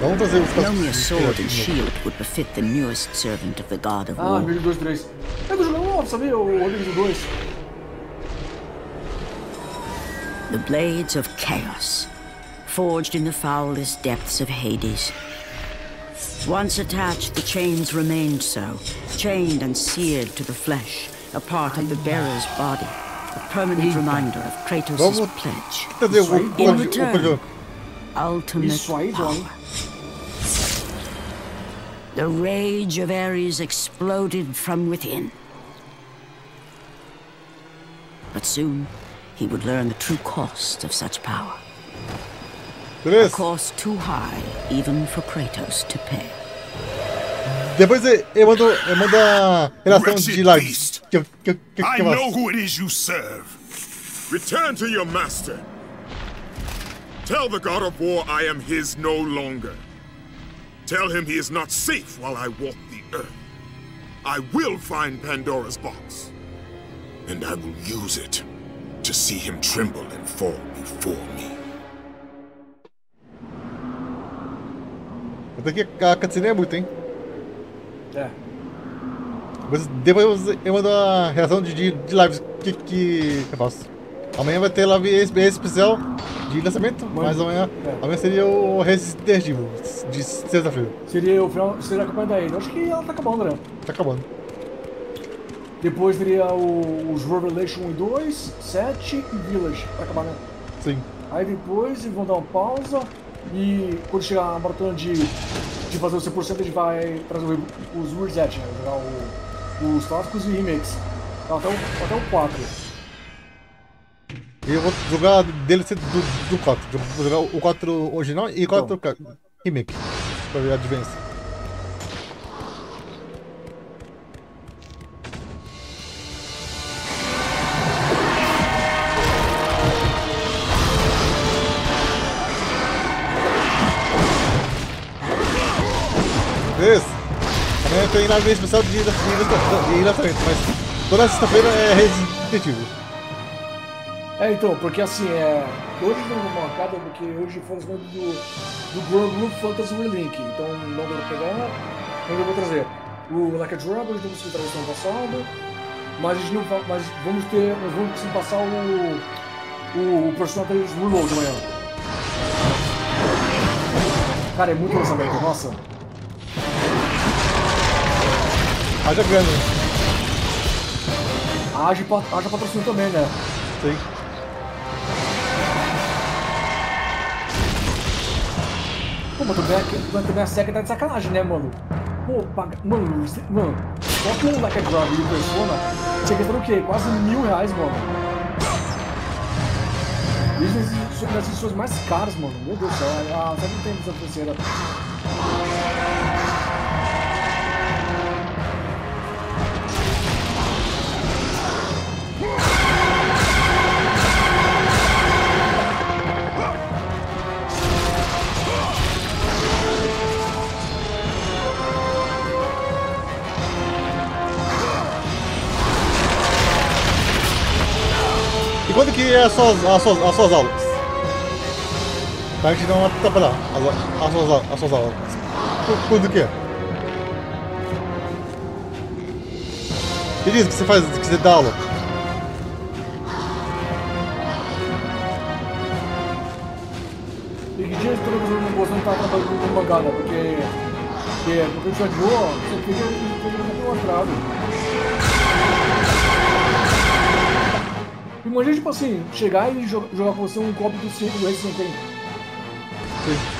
vamos fazer only a sword and shield would befit the newest servant of the god of Ah, war. vídeo 2, 3. Eu tô jogando novo, sabia? O Rodrigo 2. The blades of chaos, forged in the foulest depths of Hades. Once attached, the chains remained so, chained and seared to the flesh, a part of the bearer's body, a permanent reminder of Kratos' pledge. fazer o, o, aí, o, in return. Ultimate power. The rage of Ares exploded from within. But soon, he would learn the true cost of such power. A cost too high even for Kratos to pay. Depois eu mando, eu mando a relação de Wretched live. Que, que, que, que I know who it is you serve. Return to your master. Tell the god of war I am his no longer. Tell him he is not safe while I walk the earth. I will find Pandora's box. And I will use it to see him tremble and fall before me. Até que a cutscene é muito, hein? É. Depois, depois eu mando a reação de, de, de lives que, que eu faço. Amanhã vai ter live es- especial de lançamento, mas amanhã, É. amanhã seria o Resident Evil de sexta-feira. Seria o final, seria a campanha da Ada. Acho que ela tá acabando, né? Tá acabando. Depois teria o, os Revelation 1 e 2, 7 e Village pra acabar, né? Sim. Aí depois vão dar uma pausa e quando chegar a maratona de, de fazer o 100% a gente vai trazer os Reset, né? Jogar o- os clássicos e remakes. Até o, até o 4. E eu vou jogar DLC do, do 4. Eu Vou jogar o 4 original e o 4 ca- remake. Pra ver a diferença. Beleza? Amanhã tem live especial de, de, de, de lançamento, mas toda sexta-feira é Resident. É, então, porque assim, é. Hoje não vou marcada porque hoje foi lançamento do, do Grand Blue Fantasy Relink, então não pra pegar, mas eu vou trazer. O Like a Dragon, a gente não trazer ano passado, mas a gente não mas vamos ter. Nós vamos conseguir passar o. O, o Persona 3 Reload amanhã. Cara, é muito lançamento, nossa. Haja grana. Haja, haja patrocínio também, né? Sim. Pô, mas também, a- mas também a SEGA tá de sacanagem, né, mano? Pô, paga... Mano, você- mano, só que um Like a Dragon e Persona tinha gastado o quê? Quase mil reais, mano. Isso nas- nas edições mais caras, mano. Meu Deus do céu. A SEGA não tem visão financeira. Quando que é as suas, as suas, as suas aulas? Pra gente não atrapalhar as, as, suas, as suas aulas. Qu- Quando que é? Me diz que você faz, que você dá aula. E que dia esse professor não gostou de estar trabalhando com né? Porque. Porque, porque o senhor de boa, você fica um atrado. Imagina, tipo assim, chegar e jo- jogar com você um copo do 5 do Resident. Ah,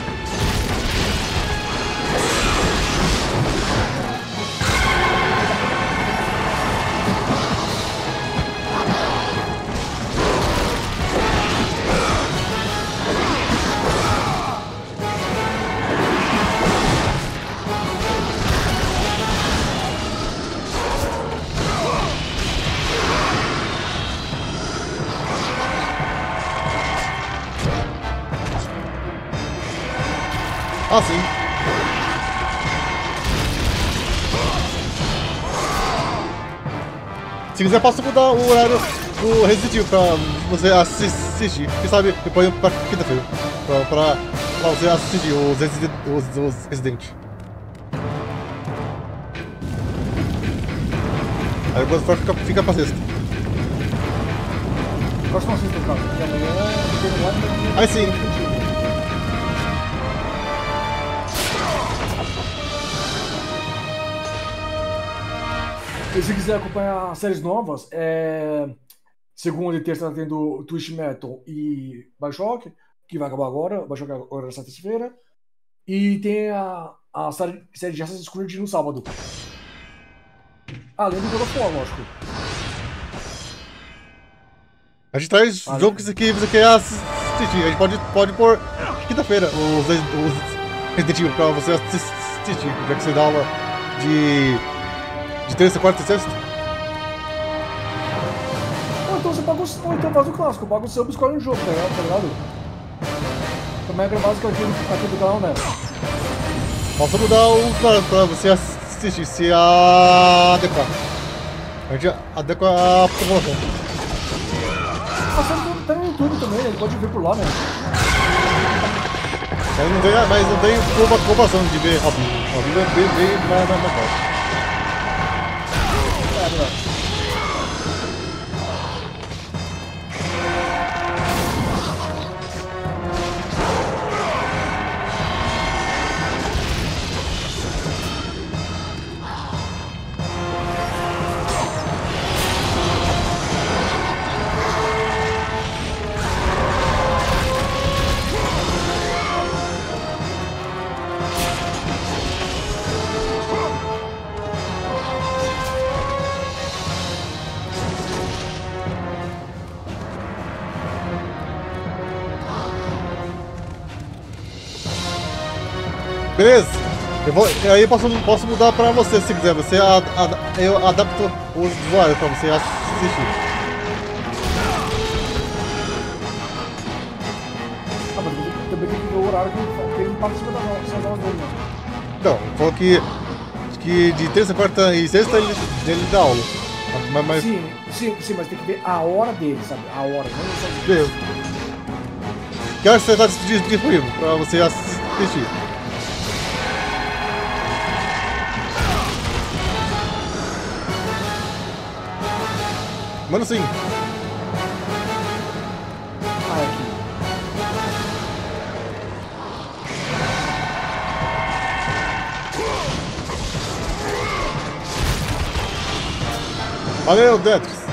Se quiser, posso mudar o horário do Resident pra você assistir. Quem sabe depois pra quinta-feira. Pra, pra, pra você assistir os Resident. Os, os Resident. Aí depois vai ficar fica pra sexta. Próxima sexta, cara. Porque amanhã tem um ótimo. Aí sim. E se quiser acompanhar séries novas, é... segunda e terça tá tendo Twist Metal e Bioshock, que vai acabar agora, Bioshock agora é sexta-feira. E tem a, a série, série de Assassin's Creed no sábado. Além do God of War, lógico. A gente traz Ah, jogos que você quer assistir. A gente pode, pode pôr quinta-feira os, os Resident Evil pra você assistir. Já que você dá aula de. De terça, quarta e sexta. Ou então você paga o, ou então faz o clássico, paga o sub e escolhe um jogo, tá ligado? Tá ligado? Também é básica aqui, aqui do canal, né? Posso mudar o pra, pra você assistir, se adequar. A gente adequa a. A série tá no YouTube também, ele pode ver por lá, né? Mas não tem, mas não tem culpação de ver ao vivo. Ao vivo é bem, bem mais, mais, vou, aí eu posso, posso mudar pra você se quiser. Você a, a- eu adapto o usuário pra você assistir. Ah, mas também tem que ver o horário que ele, participa dele, né? Não, falou que, que de terça, quarta e sexta ele, ele dá aula. Mas, mas Sim, sim, sim, mas tem que ver a hora dele, sabe? A hora, não só beleza. Que hora você está disponível pra você assistir? mano sim. Valeu, Tetris!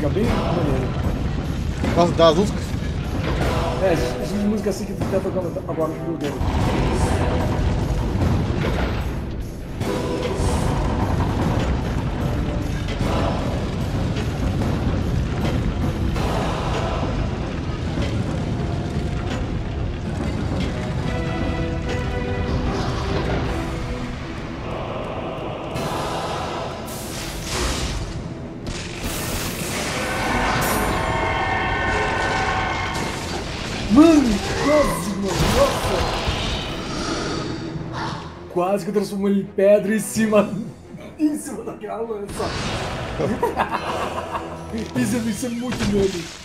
Música bem maneiro. Gosto das músicas. É, estilo de música assim que tu tá tocando agora no dele. Que transformou ele em pedra em cima. (laughs) em cima daquela lança. (laughs) isso, isso é muito medo.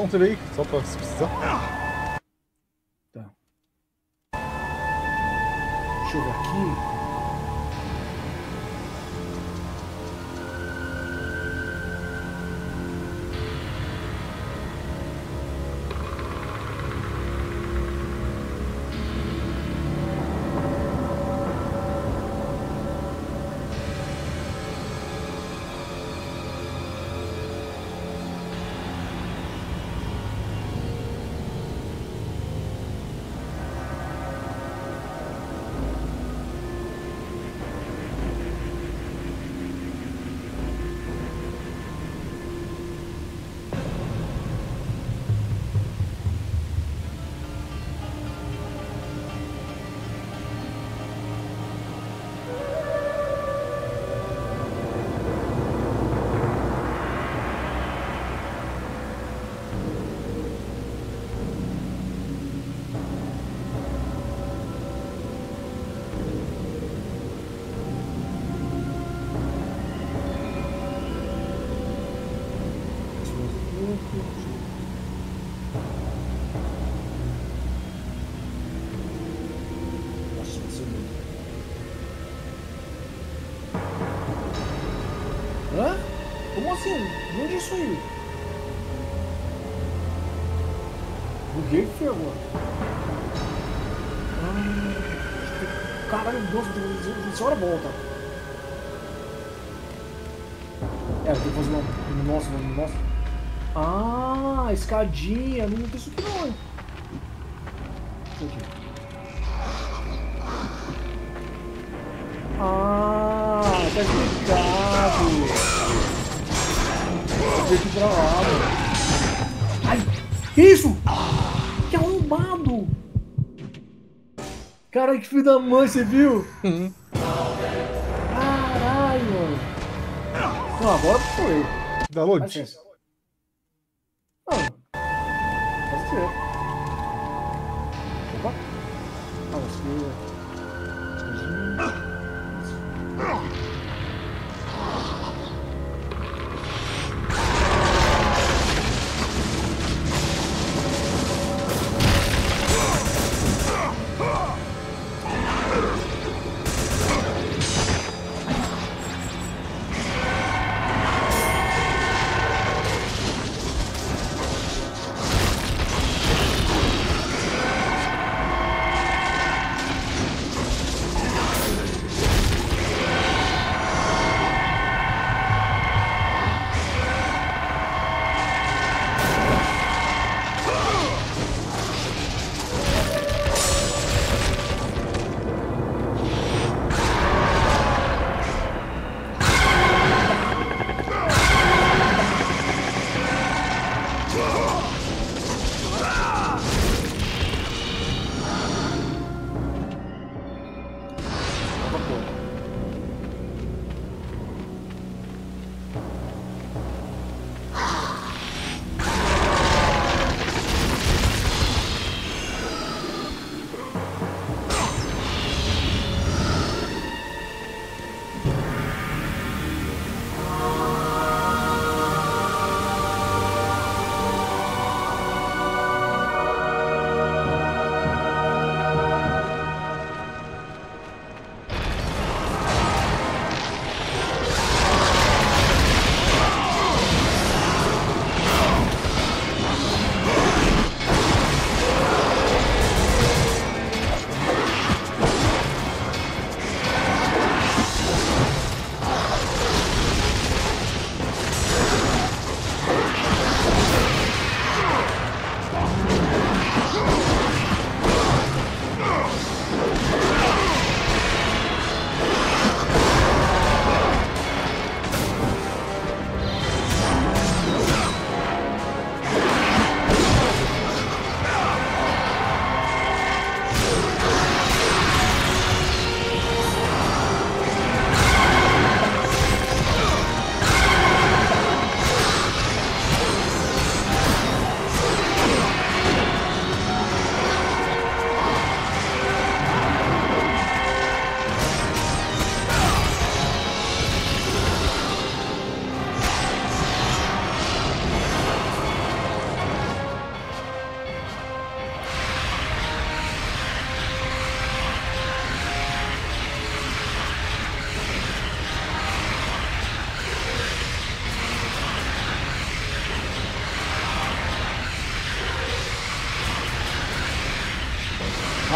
Dá um TV aí, só pra tem hora volta. É, eu tenho que fazer uma. Nossa, uma- nossa. Ah, escadinha. Não tem isso aqui não, hein? Ah, tá explicado. Tenho que ir pra lá, mano. Ai, que isso? Que arrombado! Cara, que filho da mãe, você viu? (laughs) agora sou eu.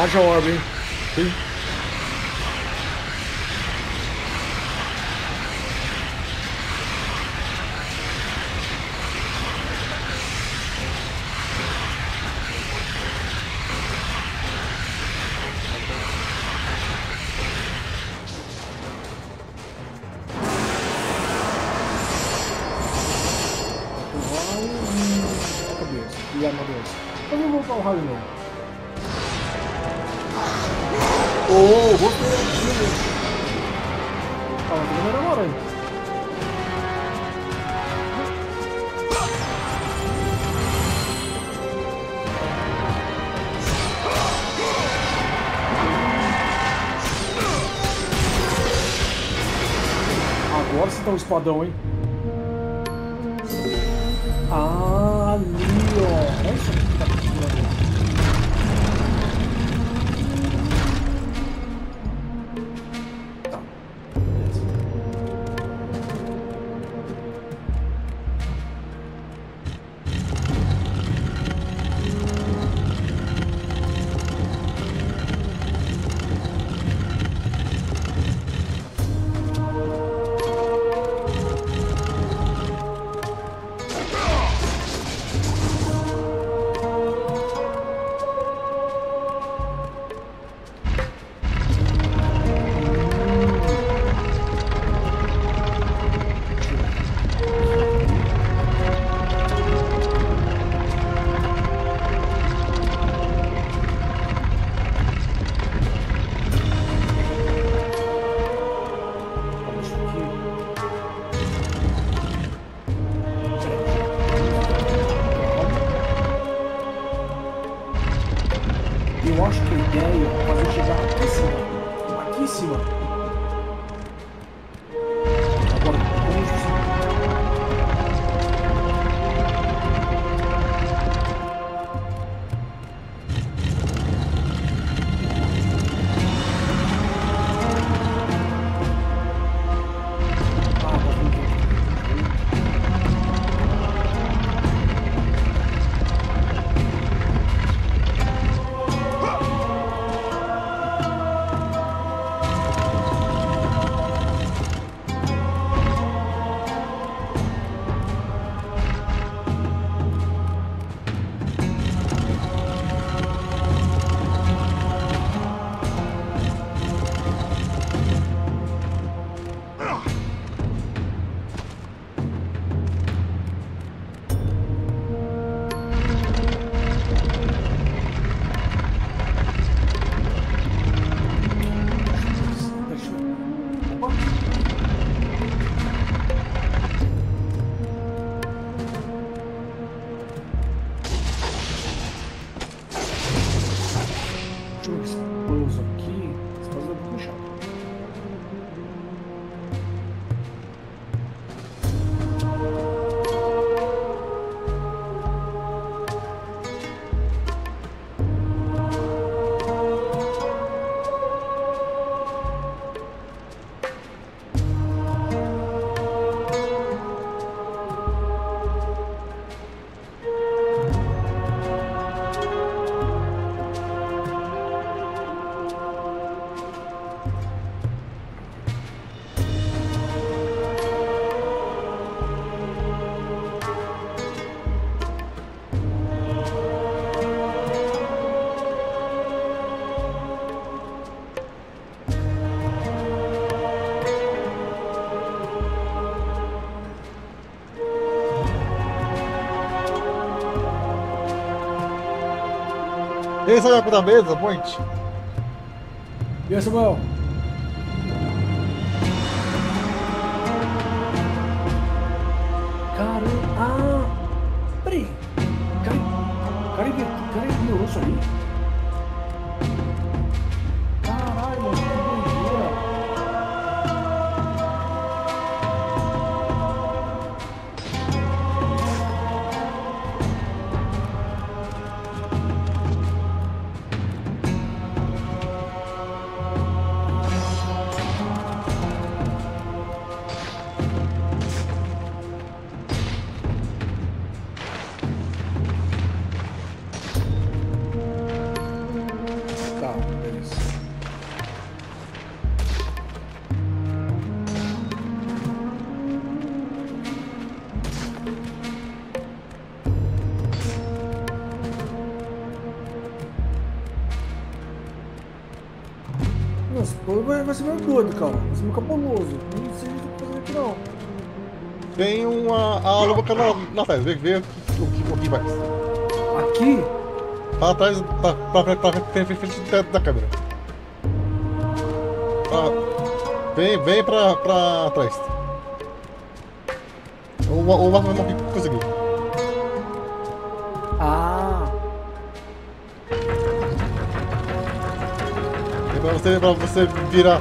Haja Orbe, hein? no espadão, hein? Ninguém sai da mesa, ponte. E aí, Samuel? Vai, vai ser meio doido, cara. Vai ser meio cabuloso. Não sei o que eu fazendo aqui, não. Tem uma. A louca na, na trás, vê, vê o que o que faz. Aqui? Tá atrás, tá pra frente, pra frente, frente, frente da, da câmera. Tá. Vem, vem pra, pra trás. O, o máximo que conseguir. Você, pra você virar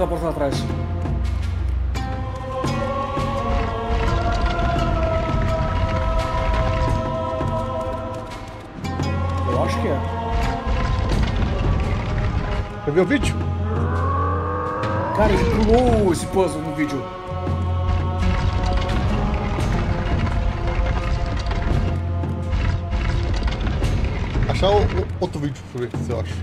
aquela porta lá atrás. Eu acho que é. Quer ver o vídeo? Cara, ele pulou esse puzzle no vídeo. Achar o, o- outro vídeo pra ver se eu acho.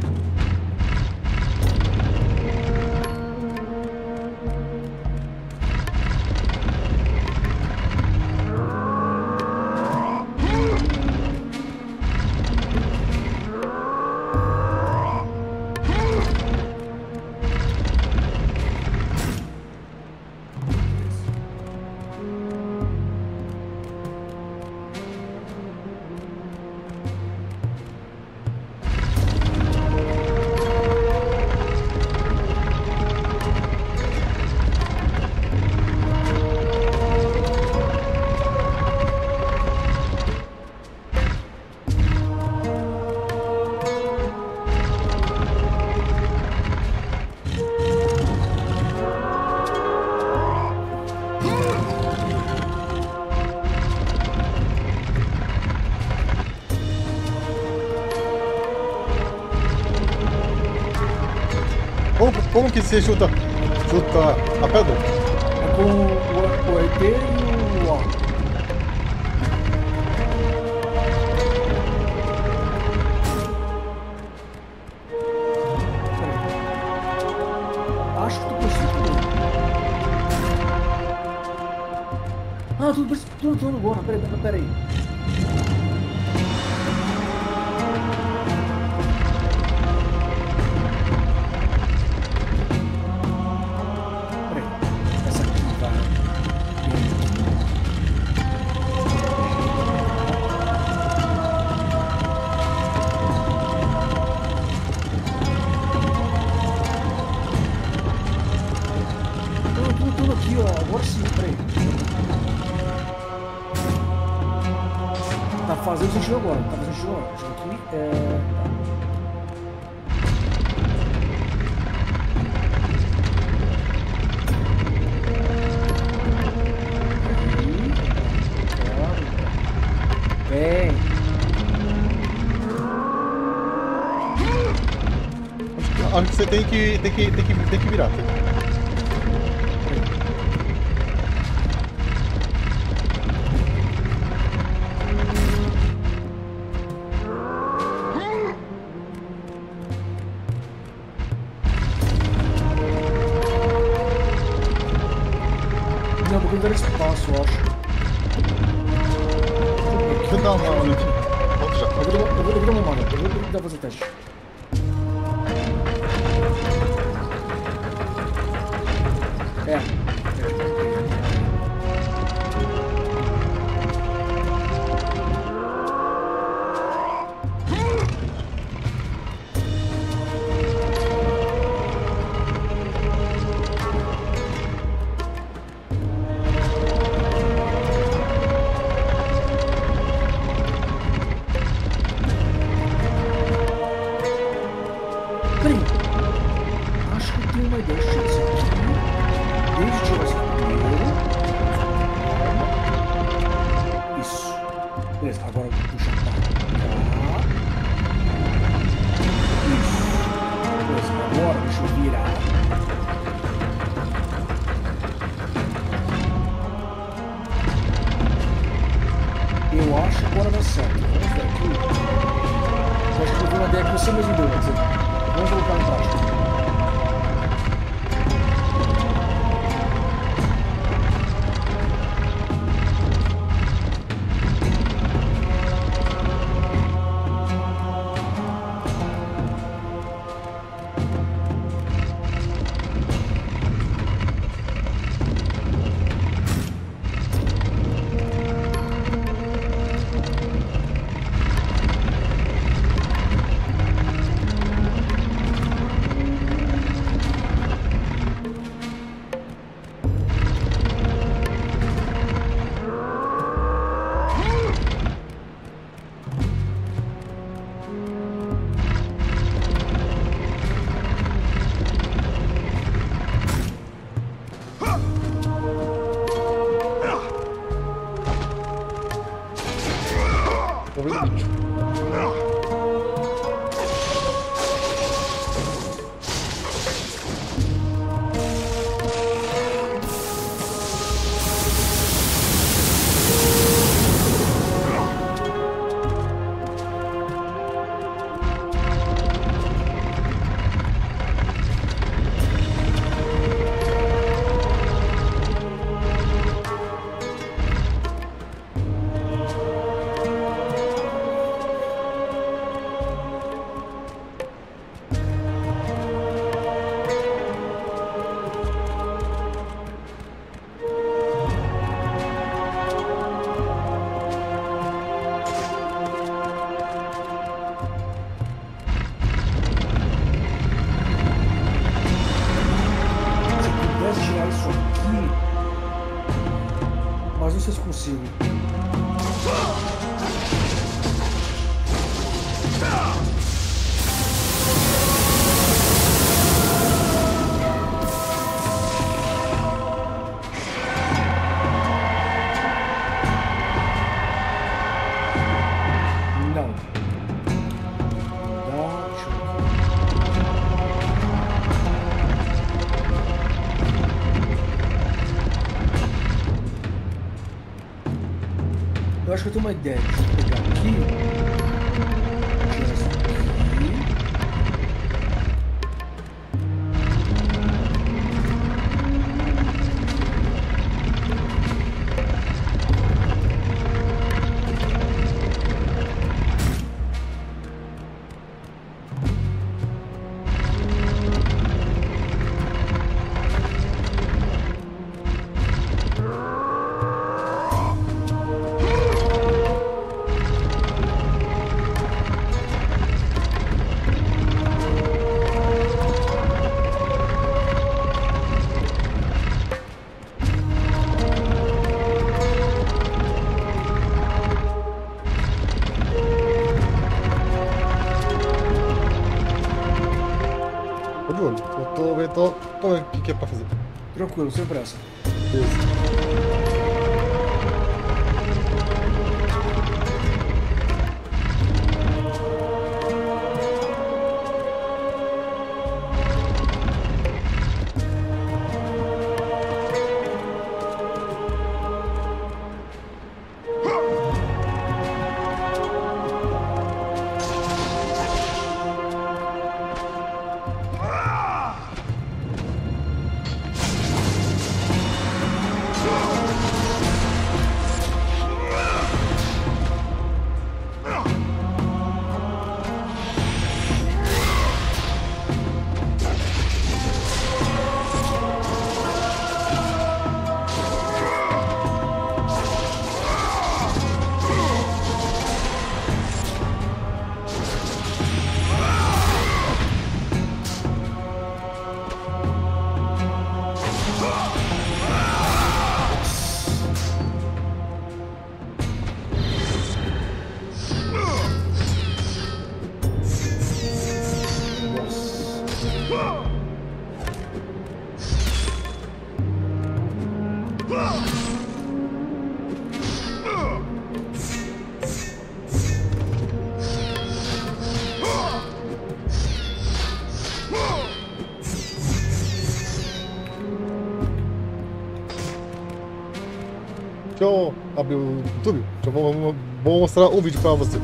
Que você chuta, chuta a pedra? É com o, o que tem que, tem que, tem que, que virar. Tem. Não, acho que eu tenho uma ideia. Tranquilo, sem pressa. abre o YouTube. eu vou, vou mostrar um vídeo para você.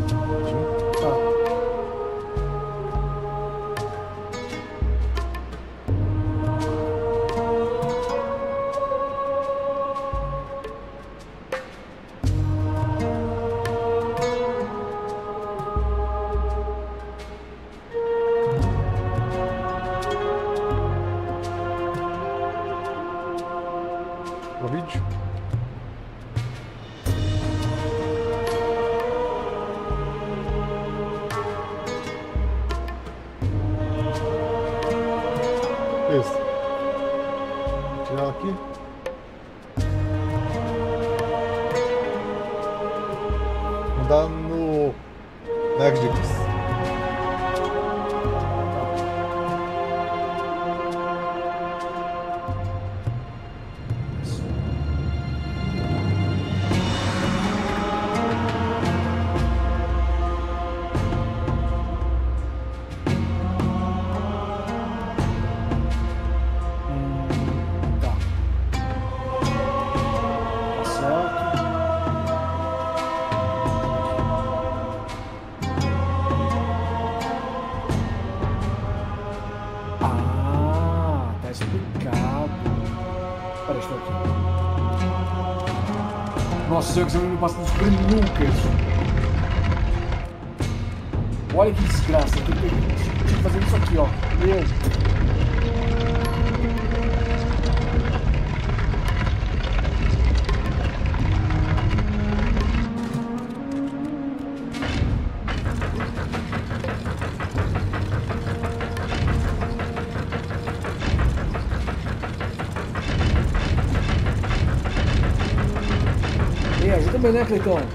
click on.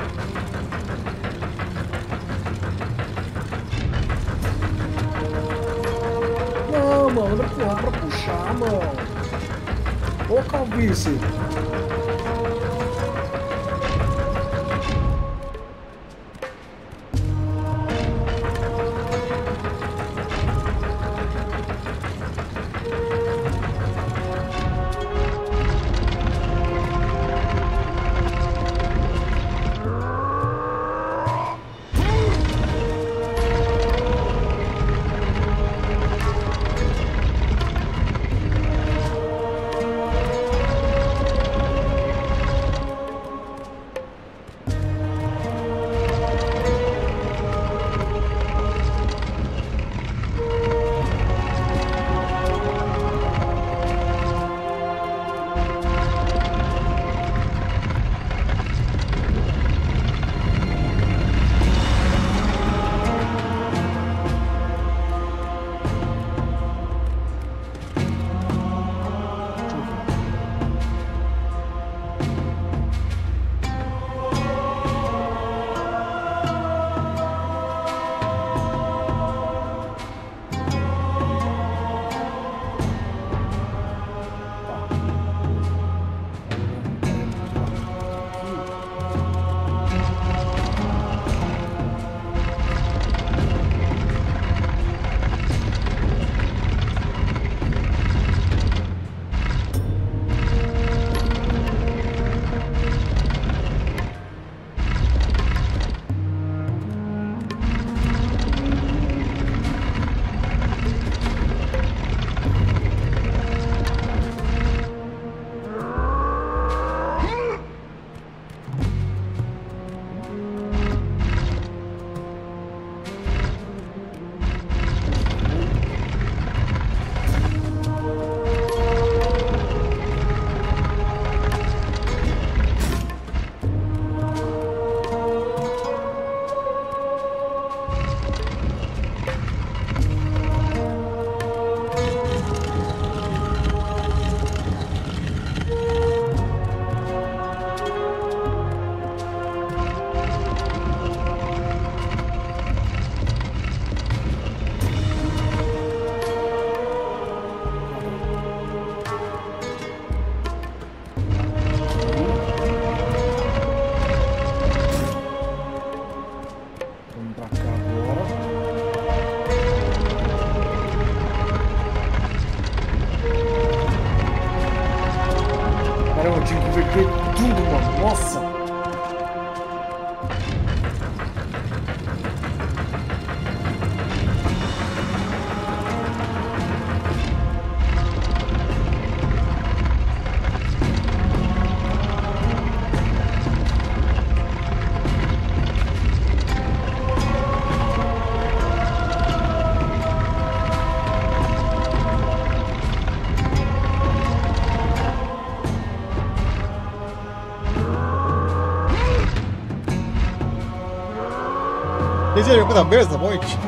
Deseja coisa beleza, noite.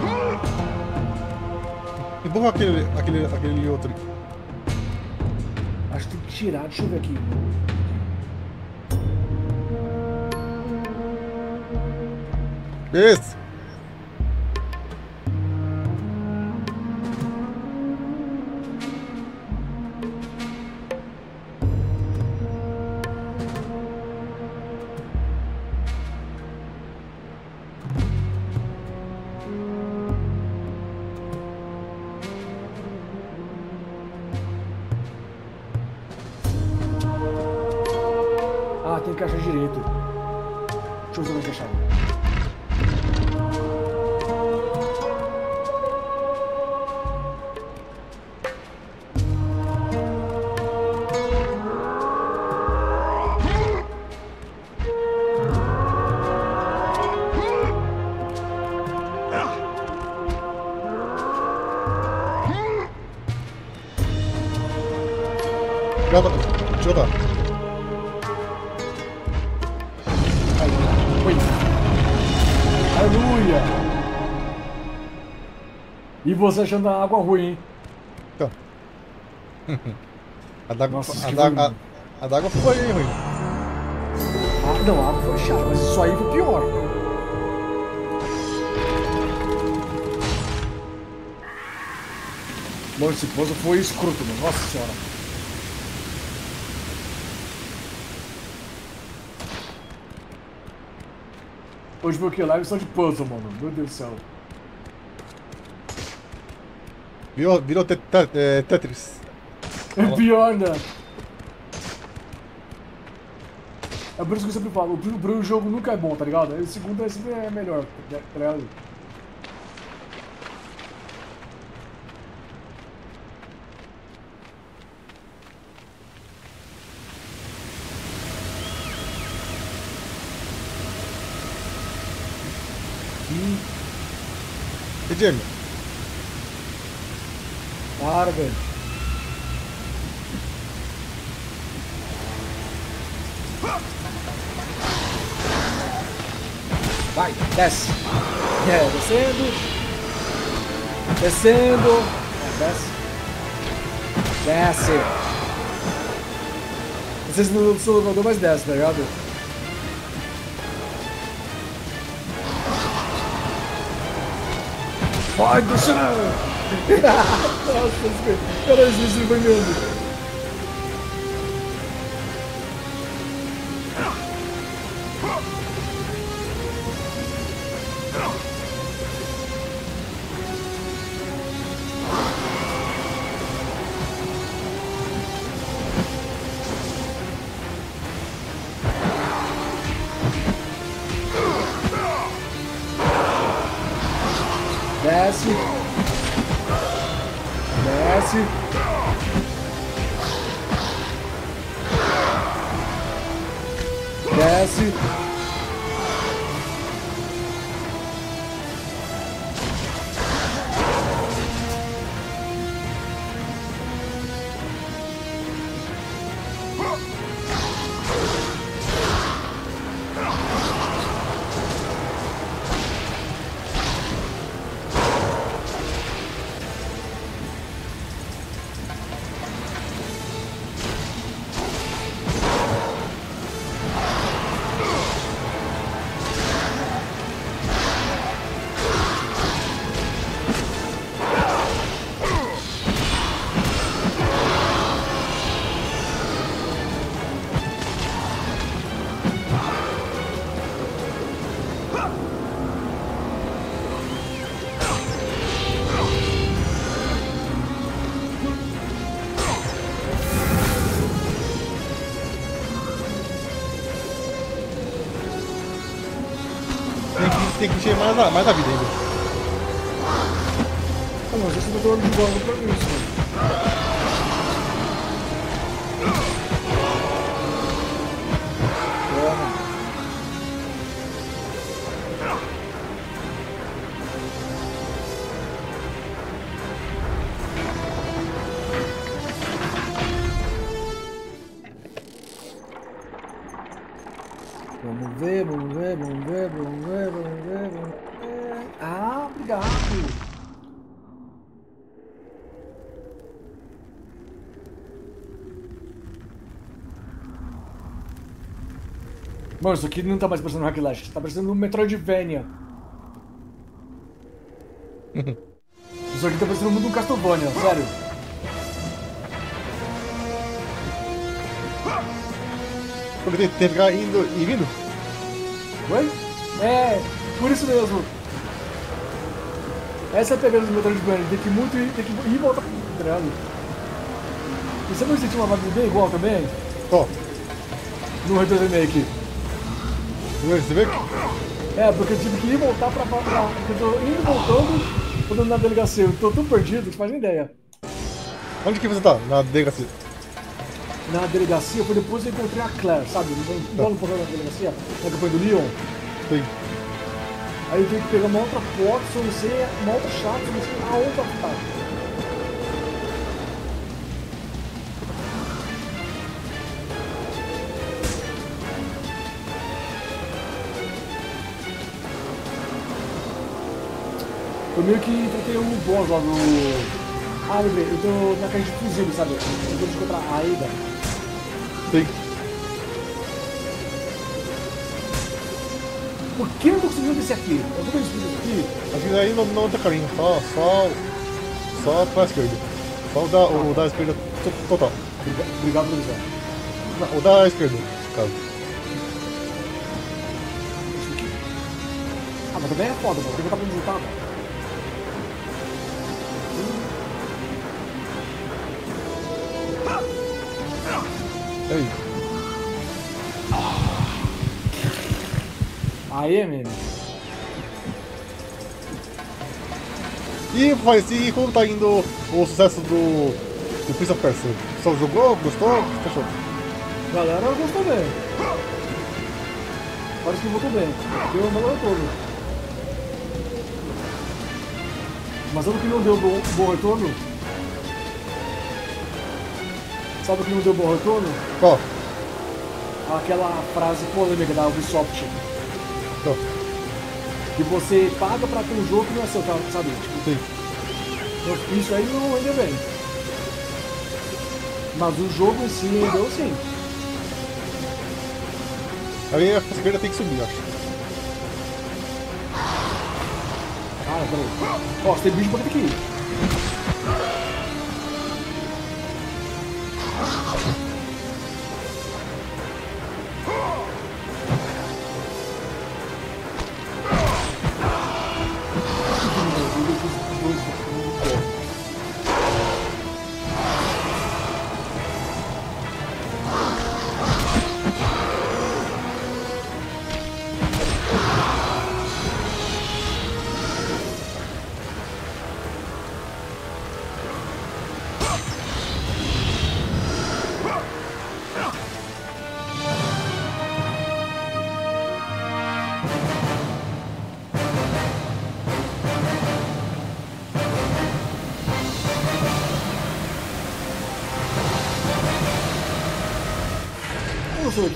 Empurra aquele, aquele, aquele outro. Acho que tem que tirar, deixa eu ver aqui. Beleza. Achando a água ruim, hein? Então. (laughs) A d'água foi- a- a d'água foi ruim. Ah, não, a água foi chata, mas isso aí foi pior. Mano, esse puzzle foi escroto, mano. Nossa senhora. Hoje o que? Live só de puzzle, mano. Meu Deus do céu. Virou, virou te- te- Tetris. É pior, né? É por isso que eu sempre falo, o primeiro jogo nunca é bom, tá ligado? O segundo é sempre é melhor, tá ligado? E Para, velho. Vai, desce. É, descendo. Descendo. É, desce. Desce. Não sei se no seu elevador, mas desce, tá ligado? Vai, desce! Nossa, cara existe banhando. Desce. Mais a, mais a vida Mano, isso aqui não tá mais parecendo um Hack Slash, tá parecendo um Metroidvania. (laughs) isso aqui tá parecendo muito um Castlevania, sério. Porque tem, tem que ficar indo e vindo. Oi? É, por isso mesmo. Essa é a pegada do Metroidvania, tem que muito ir, tem que ir e voltar ligado? E você não sentiu uma vibe bem igual também? Ó, No Return Remake. Você vê que É, porque eu tive que ir voltar pra. pra, eu tô indo e voltando, tô na delegacia. Eu tô tão perdido, você faz nem ideia. Onde que você tá? Na delegacia. Na delegacia, foi depois que eu encontrei a Claire, sabe? Igual no programa da delegacia, na campanha do Leon. Sim. Aí eu tenho que pegar uma outra porta, só não sei, uma outra chave, só não sei aonde ela tá. Eu meio que tentei o boss lá no. Ah, lembrei, eu tô na caixa de fuzil, sabe? Eu tô encontrar a Aida. Sim. Por que eu não tô conseguindo descer aqui? Eu tô isso aqui. Acho que aí não, não tem carinho, só, só, só pra esquerda. Só o da, o da esquerda to- total. Obriga- Obrigado por avisar. Não, o da esquerda, caso. Ah, mas também é foda, mano. Tem que botar pra onde lutar, mano. Aí. Aê, menino. E, faz, e como tá indo o sucesso do, do Prince of Persia? Só jogou? Gostou? O que você achou? Galera, gostou bem. Parece que voltou bem. Deu o valor todo. Mas sabe o que não deu bom, bom retorno? Sabe o que não deu bom retorno? Qual? Aquela frase polêmica da Ubisoft. Qual? Que você paga pra ter um jogo que não é seu, tá? sabe? Tipo, Sim. então, isso aí não rendeu bem. Mas o jogo em si rendeu sim. Aí a esquerda tem que subir, acho. Ah, peraí. Ó, se tem bicho pra ter que ir.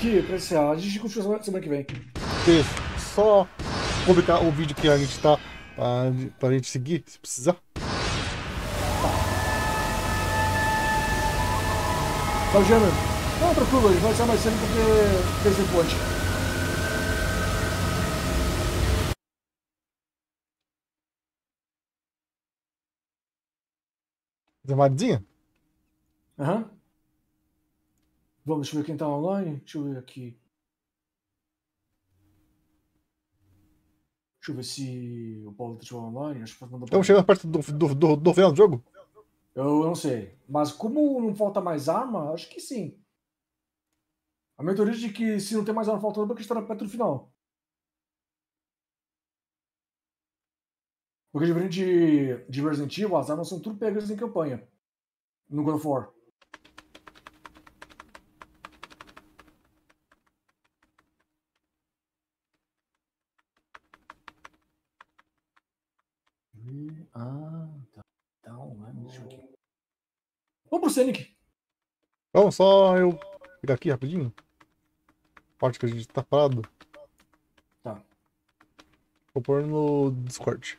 Aqui pra encerrar. A gente continua semana- semana que vem. Isso. Só publicar o vídeo que a gente tá pra, pra gente seguir, se precisar. Tá, Jammer? Não, tranquilo, a gente vai ser mais cedo porque fez o ponte. Demadinha? Aham. Vamos, deixa eu ver quem tá online. Deixa eu ver aqui. Deixa eu ver se o Paulo tá online. Acho que pode mandar pra Estamos chegando perto do, do, do, do final do jogo? Eu não sei. Mas como não falta mais arma, acho que sim. A minha teoria é de que se não tem mais arma faltando, é porque está perto do final. Porque diferente de, de Resident Evil, as armas são tudo pegas em campanha. No God of War. E- Ah, tá. Tá online, deixa eu ver aqui. Pro Scenic. Vamos só eu pegar aqui rapidinho. Parte que a gente tá parado. Tá. Vou pôr no Discord.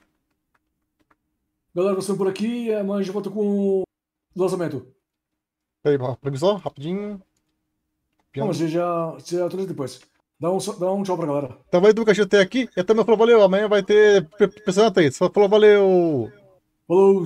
Galera, estão por aqui, amanhã a gente volta com o lançamento. Peraí, pra mim só, rapidinho. Não, mas você já, você já atualiza depois. Dá um, dá um tchau pra galera. Então vai do que a gente tem aqui. E também falou, valeu, amanhã vai ter Persona 3. Falou, valeu. Falou!